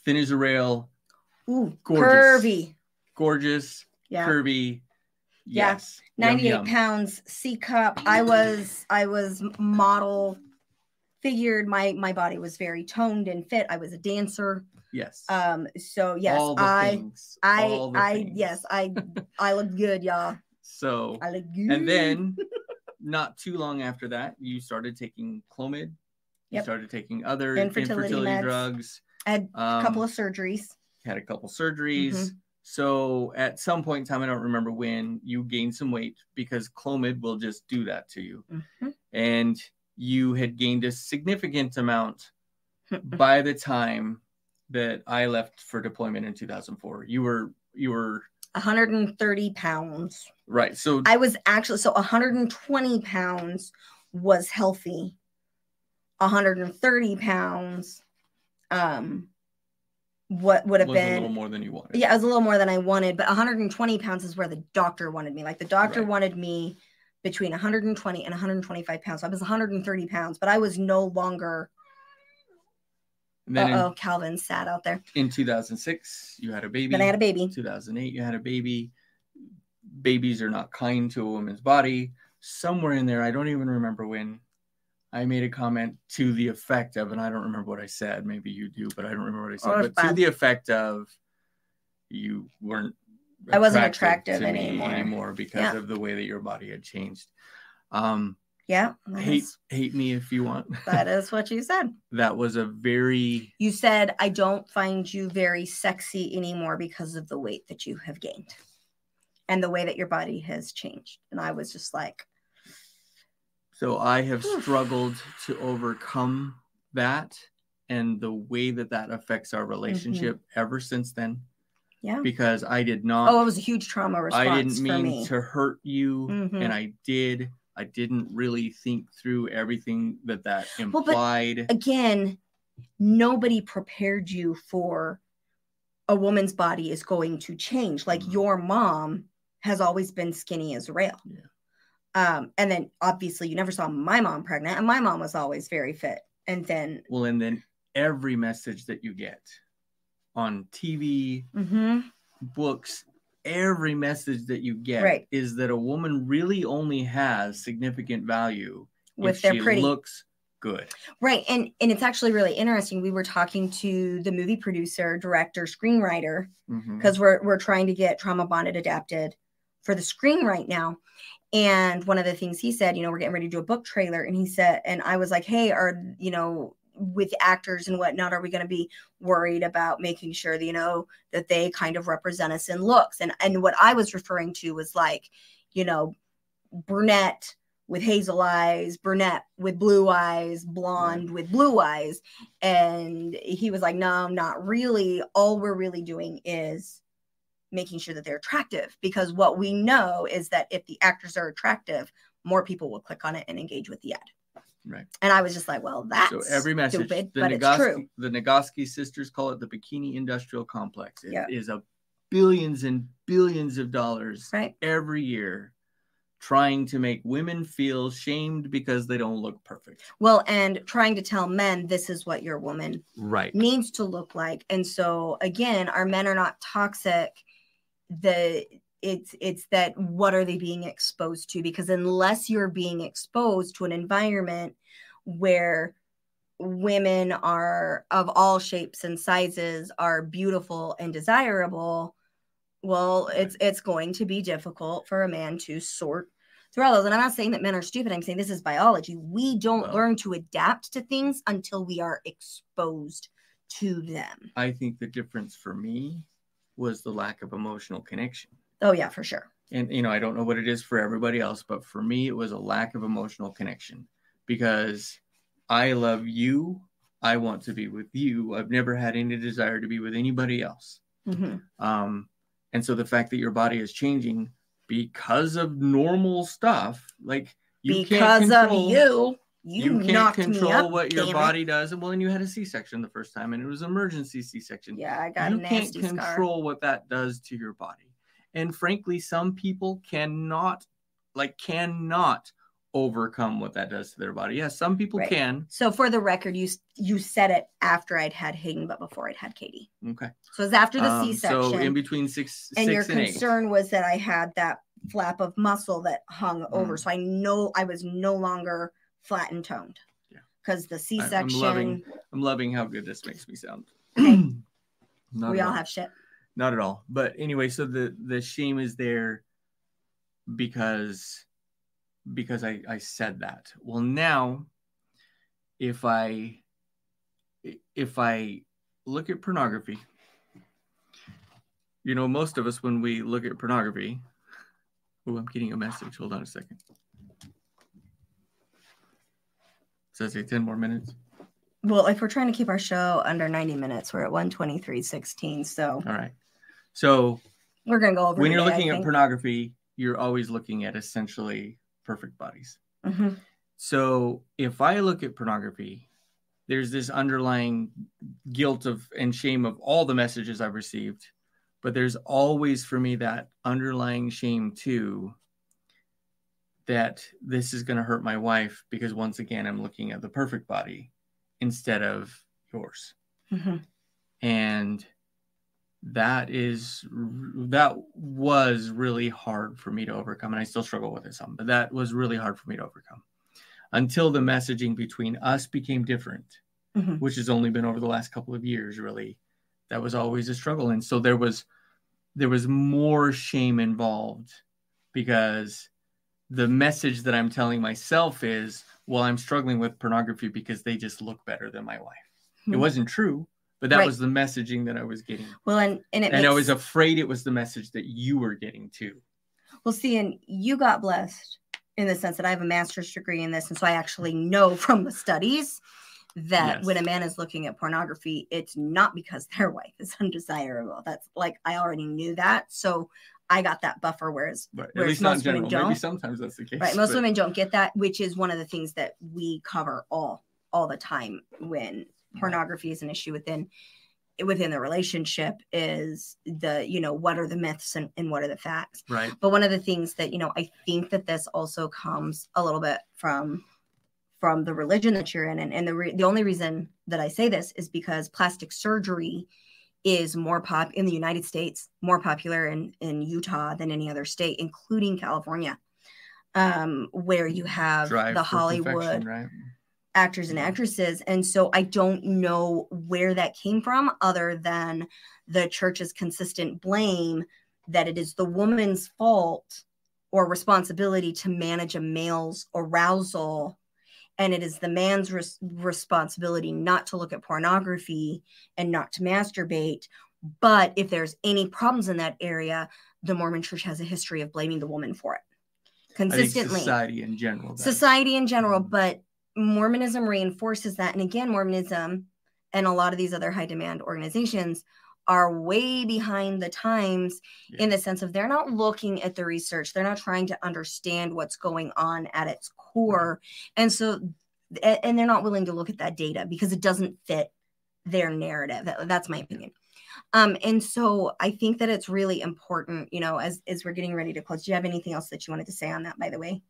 thin as a rail, Ooh, Gorgeous. curvy. gorgeous, Yeah. curvy. Yeah. Yes, Yum, 98 yum. pounds c cup i was i was model figured my my body was very toned and fit i was a dancer Yes. um so yes i things, i i things. yes i i look good y'all So, i look good and then not too long after that, you started taking Clomid. You Yep. started taking other Infertility infertility, drugs. i had Um, a couple of surgeries had a couple surgeries. Mhm. So at some point in time, I don't remember when, you gained some weight because Clomid will just do that to you. Mhm. And you had gained a significant amount by the time that I left for deployment in 2004. You were you were 130 pounds right. So i was actually so 120 pounds was healthy 130 pounds um what would have was a been little more than you wanted. yeah, it was a little more than I wanted, but 120 pounds is where the doctor wanted me. Like the doctor Right. wanted me between 120 and 125 pounds. So I was 130 pounds, but I was no longer. Uh oh, Calvin sat out there. in, in 2006, you had a baby. Then I had a baby. 2008, you had a baby. Babies are not kind to a woman's body. Somewhere in there, I don't even remember when I made a comment to the effect of, and I don't remember what I said. Maybe you do, but I don't remember what I said. Oh, but to the effect of, you weren't. I wasn't attractive anymore. anymore because Yeah. of the way that your body had changed. Um, Yeah, hate is, hate me if you want. that is what you said. that was a very You said, I don't find you very sexy anymore because of the weight that you have gained and the way that your body has changed. And I was just like, So I have Oof. struggled to overcome that and the way that that affects our relationship ever since then Mm-hmm. yeah. because I did not Oh, it was a huge trauma response I didn't mean me. to hurt you Mhm. and I did I didn't really think through everything that that Well, implied again, nobody prepared you for a woman's body is going to change. Like Mhm. your mom has always been skinny as a rail. Yeah. Um, and then obviously you never saw my mom pregnant, and my mom was always very fit. And then well and then every message that you get on TV Mhm. books every message that you get Right. is that a woman really only has significant value with if their she pretty looks good. right. And and it's actually really interesting. We were talking to the movie producer, director, screenwriter, mm-hmm. because we're we're trying to get trauma bonded adapted for the screen right now. And one of the things he said, you know, we're getting ready to do a book trailer, and he said, and I was like, hey, are you know, with actors and whatnot, are we going to be worried about making sure that you know that they kind of represent us in looks? And and what I was referring to was like, you know, brunette with hazel eyes, brunette with blue eyes, blonde with blue eyes. And he was like, no, not really. All we're really doing is making sure that they're attractive because what we know is that if the actors are attractive, more people will click on it and engage with the ad. Right. And I was just like, well, that's So every message, stupid, the but it's true. the Nagoski sisters call it the bikini industrial complex. It is a billions and billions of dollars Right. every year trying to make women feel shamed because they don't look perfect. Well, and trying to tell men this is what your woman Right. needs to look like. And so again, our men are not toxic. The it's it's that what are they being exposed to? Because unless you're being exposed to an environment where women are of all shapes and sizes are beautiful and desirable, well, it's it's going to be difficult for a man to sort through all those. And I'm not saying that men are stupid. I'm saying this is biology. We don't Well- learn to adapt to things until we are exposed to them. I think the difference for me was the lack of emotional connection. Oh yeah, for sure. and you know, I don't know what it is for everybody else, but for me, it was a lack of emotional connection because I love you. I want to be with you. I've never had any desire to be with anybody else. Mhm. Um, and so the fact that your body is changing because of normal stuff, like you can't because of control- you, you, you, can't control up. what your damn it. body does. Well, and you had a C-section the first time, and it was emergency C-section. Yeah, I got you a can't nasty scar. control what that does to your body. And frankly, some people cannot, like, cannot overcome what that does to their body. Yes, some people Right. can. So for the record, you you said it after I'd had Hayden, but before I'd had Katie. Okay. So it was after the Um, C-section. so in between six, and your six and eight. concern was that I had that flap of muscle that hung over. Mm. So I know I was no longer flat and toned. Yeah. Because the I- I'm C-section, loving, I'm loving how good this makes me sound. Okay. We all. have shit. Not at all. But anyway so the the shame is there because because i i said that. Well now if i if i look at pornography you know most of us when we look at pornography oh i'm getting a message. Hold on a second. Says it 10 more minutes? Well, if we're trying to keep our show under 90 minutes, we're at 123.16. So. All right so we're going to go over when you're today, looking at pornography, you're always looking at essentially perfect bodies. Mhm. So if I look at pornography, there's this underlying guilt of and shame of all the messages I've received, but there's always for me that underlying shame too that this is going to hurt my wife because once again I'm looking at the perfect body instead of yours Mhm. and that is that was really hard for me to overcome and i still struggle with it some but that was really hard for me to overcome until the messaging between us became different Mhm. which has only been over the last couple of years really that was always a struggle and so there was there was more shame involved because the message that i'm telling myself is well i'm struggling with pornography because they just look better than my wife it Hmm. wasn't true but that Right. was the messaging that i was getting Well, and, and it and i was afraid it was the message that you were getting too well, see, and you got blessed in the sense that I have a master's degree in this. And so I actually know from the studies that Yes. when a man is looking at pornography, it's not because their wife is undesirable. That's like, I already knew that. So I got that buffer, whereas at Whereas least not in most women general maybe don't. sometimes that's the case right most but- women don't get that which is one of the things that we cover all all the time when pornography is an issue within within the relationship is the you know what are the myths and, and what are the facts. Right. But one of the things that you know i think that this also comes a little bit from from the religion that you're in and, and the re- the only reason that i say this is because plastic surgery is more pop in the united states more popular in in utah than any other state including california um where you have drive the hollywood right actors and actresses. And so I don't know where that came from other than the church's consistent blame that it is the woman's fault or responsibility to manage a male's arousal. And it is the man's res- responsibility not to look at pornography and not to masturbate. But if there's any problems in that area, the Mormon church has a history of blaming the woman for it consistently society in general society in general, Mhm. but Mormonism reinforces that. And again, Mormonism and a lot of these other high demand organizations are way behind the times in the sense of they're not looking at the research, they're not trying to understand what's going on at its core. And so, and they're not willing to look at that data because it doesn't fit their narrative. That's my opinion. Um, and so I think that it's really important, you know, as as we're getting ready to close. Do you have anything else that you wanted to say on that, by the way?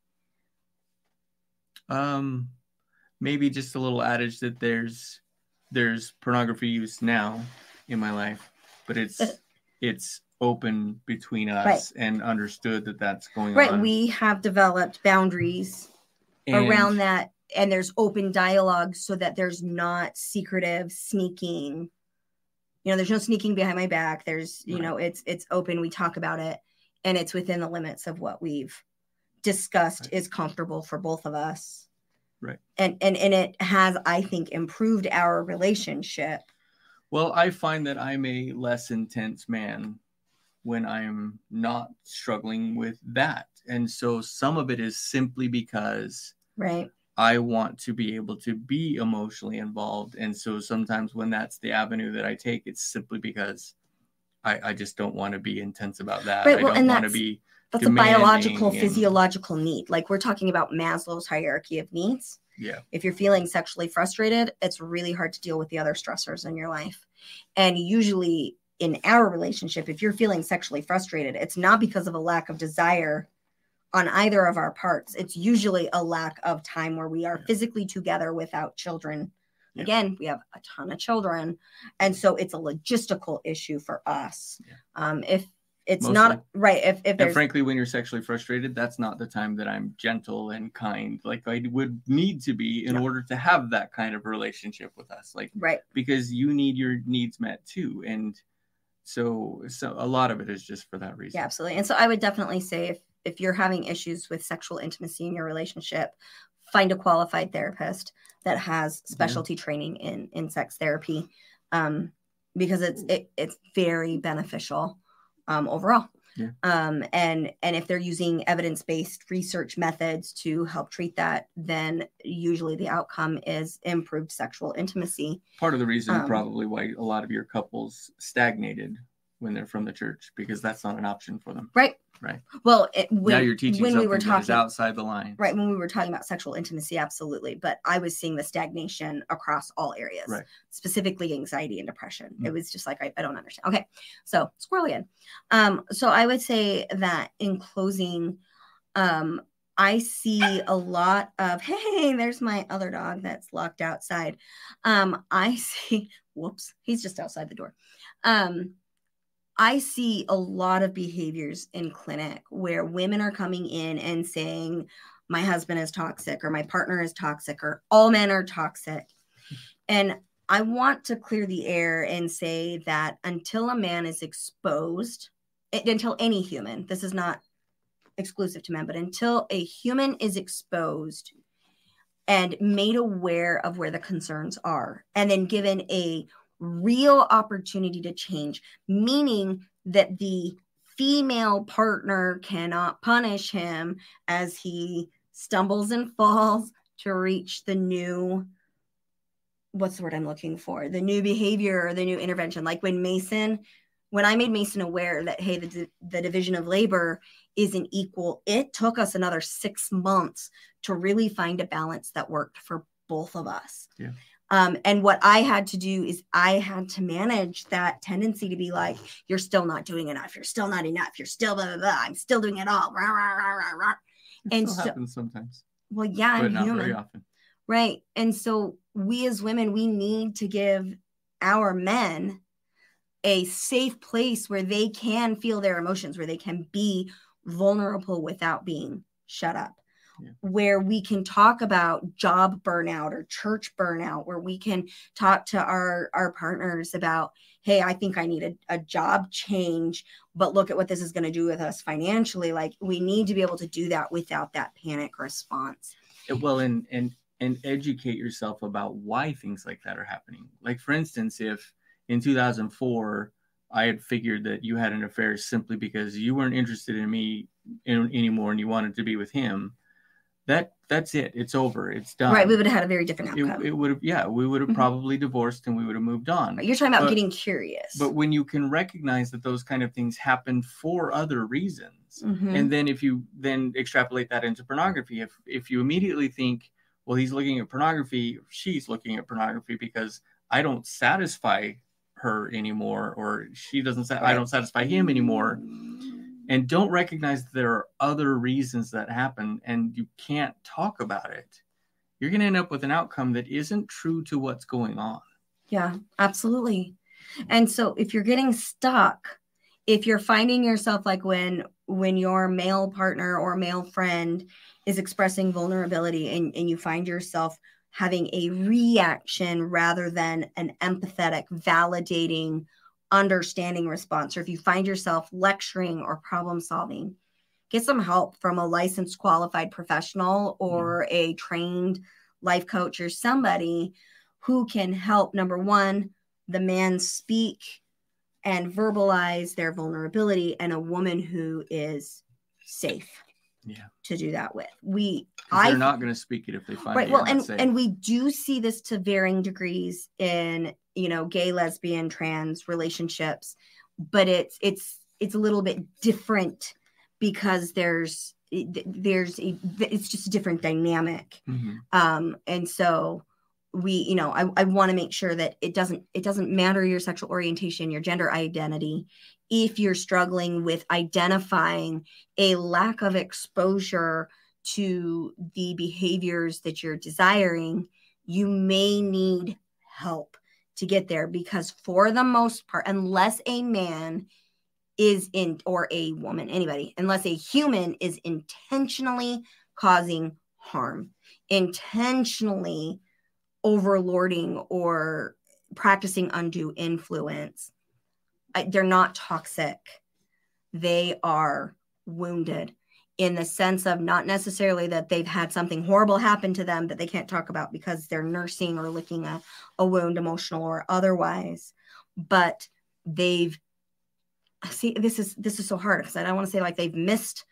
um maybe just a little adage that there's there's pornography use now in my life but it's uh, it's open between us Right. and understood that that's going Right. on We have developed boundaries And- around that, and there's open dialogue so that there's not secretive sneaking. You know, there's no sneaking behind my back. There's, you Right. know, it's it's open. We talk about it, and it's within the limits of what we've discussed Right. is comfortable for both of us. Right. And and and it has, I think, improved our relationship. well i find that i'm a less intense man when I'm not struggling with that. And so some of it is simply because Right. I want to be able to be emotionally involved. And so sometimes when that's the avenue that I take, it's simply because I, I just don't want to be intense about that. Right, I well, don't and want to be That's a biological, physiological need. Like we're talking about Maslow's hierarchy of needs. yeah. If you're feeling sexually frustrated, it's really hard to deal with the other stressors in your life. And usually in our relationship, if you're feeling sexually frustrated, it's not because of a lack of desire on either of our parts. It's usually a lack of time where we are Yeah. physically together without children. Yeah. Again, we have a ton of children. And so it's a logistical issue for us. Yeah. Um, if it's not right, if, if And frankly, when you're sexually frustrated, that's not the time that I'm gentle and kind like I would need to be in No. order to have that kind of relationship with us. Like right, because you need your needs met too. And so so a lot of it is just for that reason. Yeah, absolutely. And so I would definitely say if if you're having issues with sexual intimacy in your relationship, find a qualified therapist that has specialty training in in sex therapy, um, because it's it, it's very beneficial um, overall. Yeah. Um, and and if they're using evidence based research methods to help treat that, then usually the outcome is improved sexual intimacy. Part of the reason Um, probably why a lot of your couples stagnated when they're from the church because that's not an option for them. Right. Right. Well, it, when, now you're teaching when something we were that is talking outside the line. right when we were talking about sexual intimacy absolutely but i was seeing the stagnation across all areas Right. specifically anxiety and depression Mm. it was just like I, I don't understand okay so squirrel again um so i would say that in closing um i see a lot of hey there's my other dog that's locked outside um i see whoops he's just outside the door um I see a lot of behaviors in clinic where women are coming in and saying, my husband is toxic or my partner is toxic or all men are toxic. And I want to clear the air and say that until a man is exposed, until any human, this is not exclusive to men, but until a human is exposed and made aware of where the concerns are, and then given a real opportunity to change, meaning that the female partner cannot punish him as he stumbles and falls to reach the new what's the word I'm looking for? The new behavior or the new intervention. Like when Mason, when I made Mason aware that, hey, the, the division of labor isn't equal, it took us another six months to really find a balance that worked for both of us. Yeah. Um, and what I had to do is I had to manage that tendency to be like, you're still not doing enough. You're still not enough. You're still blah, blah, blah. I'm still doing it all. Rah, rah, rah, rah, rah. It And still so- happens sometimes, Well, yeah, but I'm not human. very often. Right. And so we as women, we need to give our men a safe place where they can feel their emotions, where they can be vulnerable without being shut up. Yeah. Where we can talk about job burnout or church burnout, where we can talk to our, our partners about, hey, I think I need a, a job change, but look at what this is going to do with us financially. Like we need to be able to do that without that panic response. Uh, well and and and educate yourself about why things like that are happening like for instance if in 2004 i had figured that you had an affair simply because you weren't interested in me in, anymore and you wanted to be with him that that's it it's over it's done Right. We would have had a very different outcome. it, it would have yeah we would have Mhm. probably divorced and we would have moved on Right, You're talking about But- getting curious. but when you can recognize that those kind of things happen for other reasons Mhm. and then if you then extrapolate that into pornography if if you immediately think well he's looking at pornography she's looking at pornography because i don't satisfy her anymore or she doesn't sa- i don't satisfy him anymore and don't recognize there are other reasons that happen and you can't talk about it you're going to end up with an outcome that isn't true to what's going on Yeah, absolutely. And so if you're getting stuck, if you're finding yourself like when when your male partner or male friend is expressing vulnerability and, and you find yourself having a reaction rather than an empathetic, validating, understanding response, or if you find yourself lecturing or problem solving, get some help from a licensed qualified professional or mm-hmm. a trained life coach or somebody who can help number one the man speak and verbalize their vulnerability and a woman who is safe Yeah. to do that with. We 'Cause they're not going to speak it if they find right well and safe. and we do see this to varying degrees in you know gay lesbian trans relationships but it's it's it's a little bit different because there's there's a, it's just a different dynamic. Mhm. um and so we you know i, I want to make sure that it doesn't it doesn't matter your sexual orientation your gender identity. If you're struggling with identifying a lack of exposure to the behaviors that you're desiring you may need help to get there because for the most part unless a man is in or a woman anybody unless a human is intentionally causing harm intentionally overlording or practicing undue influence they're not toxic. They are wounded in the sense of not necessarily that they've had something horrible happen to them that they can't talk about because they're nursing or licking a, a wound emotional or otherwise. But they've see this is this is so hard because i don't want to say like they've missed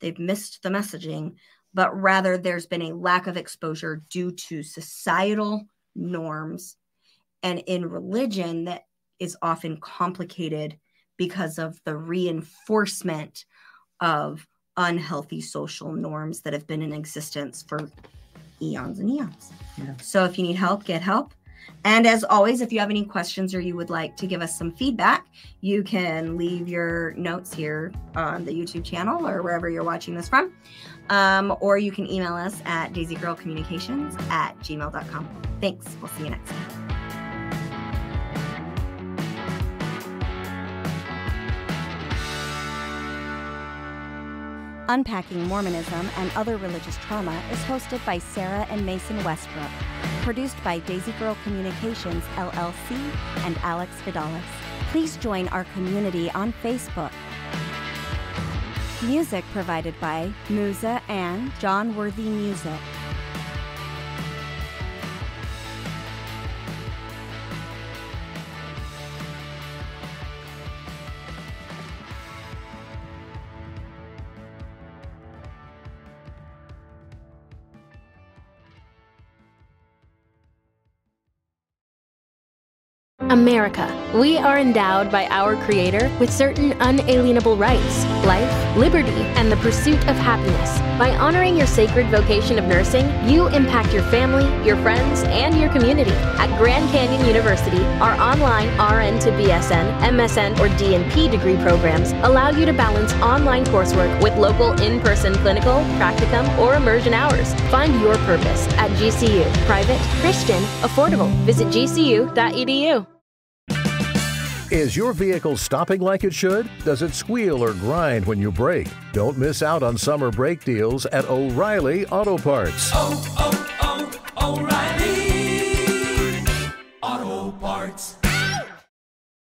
they've missed the messaging but rather there's been a lack of exposure due to societal norms and in religion that is often complicated because of the reinforcement of unhealthy social norms that have been in existence for eons and eons. Yeah. So if you need help, get help. And as always, if you have any questions or you would like to give us some feedback, you can leave your notes here on the YouTube channel or wherever you're watching this from. Um, or you can email us at daisygirlcommunications at gmail.com. Thanks. We'll see you next time. Unpacking Mormonism and Other Religious Trauma is hosted by Sarah and Mason Westbrook, produced by Daisy Girl Communications LLC and Alex Vidalis. Please join our community on Facebook. Music provided by Musa and John Worthy Music. America. We are endowed by our Creator with certain unalienable rights life, liberty, and the pursuit of happiness. By honoring your sacred vocation of nursing, you impact your family, your friends, and your community. At Grand Canyon University, our online RN to BSN, MSN, or DNP degree programs allow you to balance online coursework with local in person clinical, practicum, or immersion hours. Find your purpose at GCU. Private, Christian, affordable. Visit gcu.edu. Is your vehicle stopping like it should? Does it squeal or grind when you brake? Don't miss out on summer brake deals at O'Reilly Auto Parts. Oh, oh, oh, O'Reilly!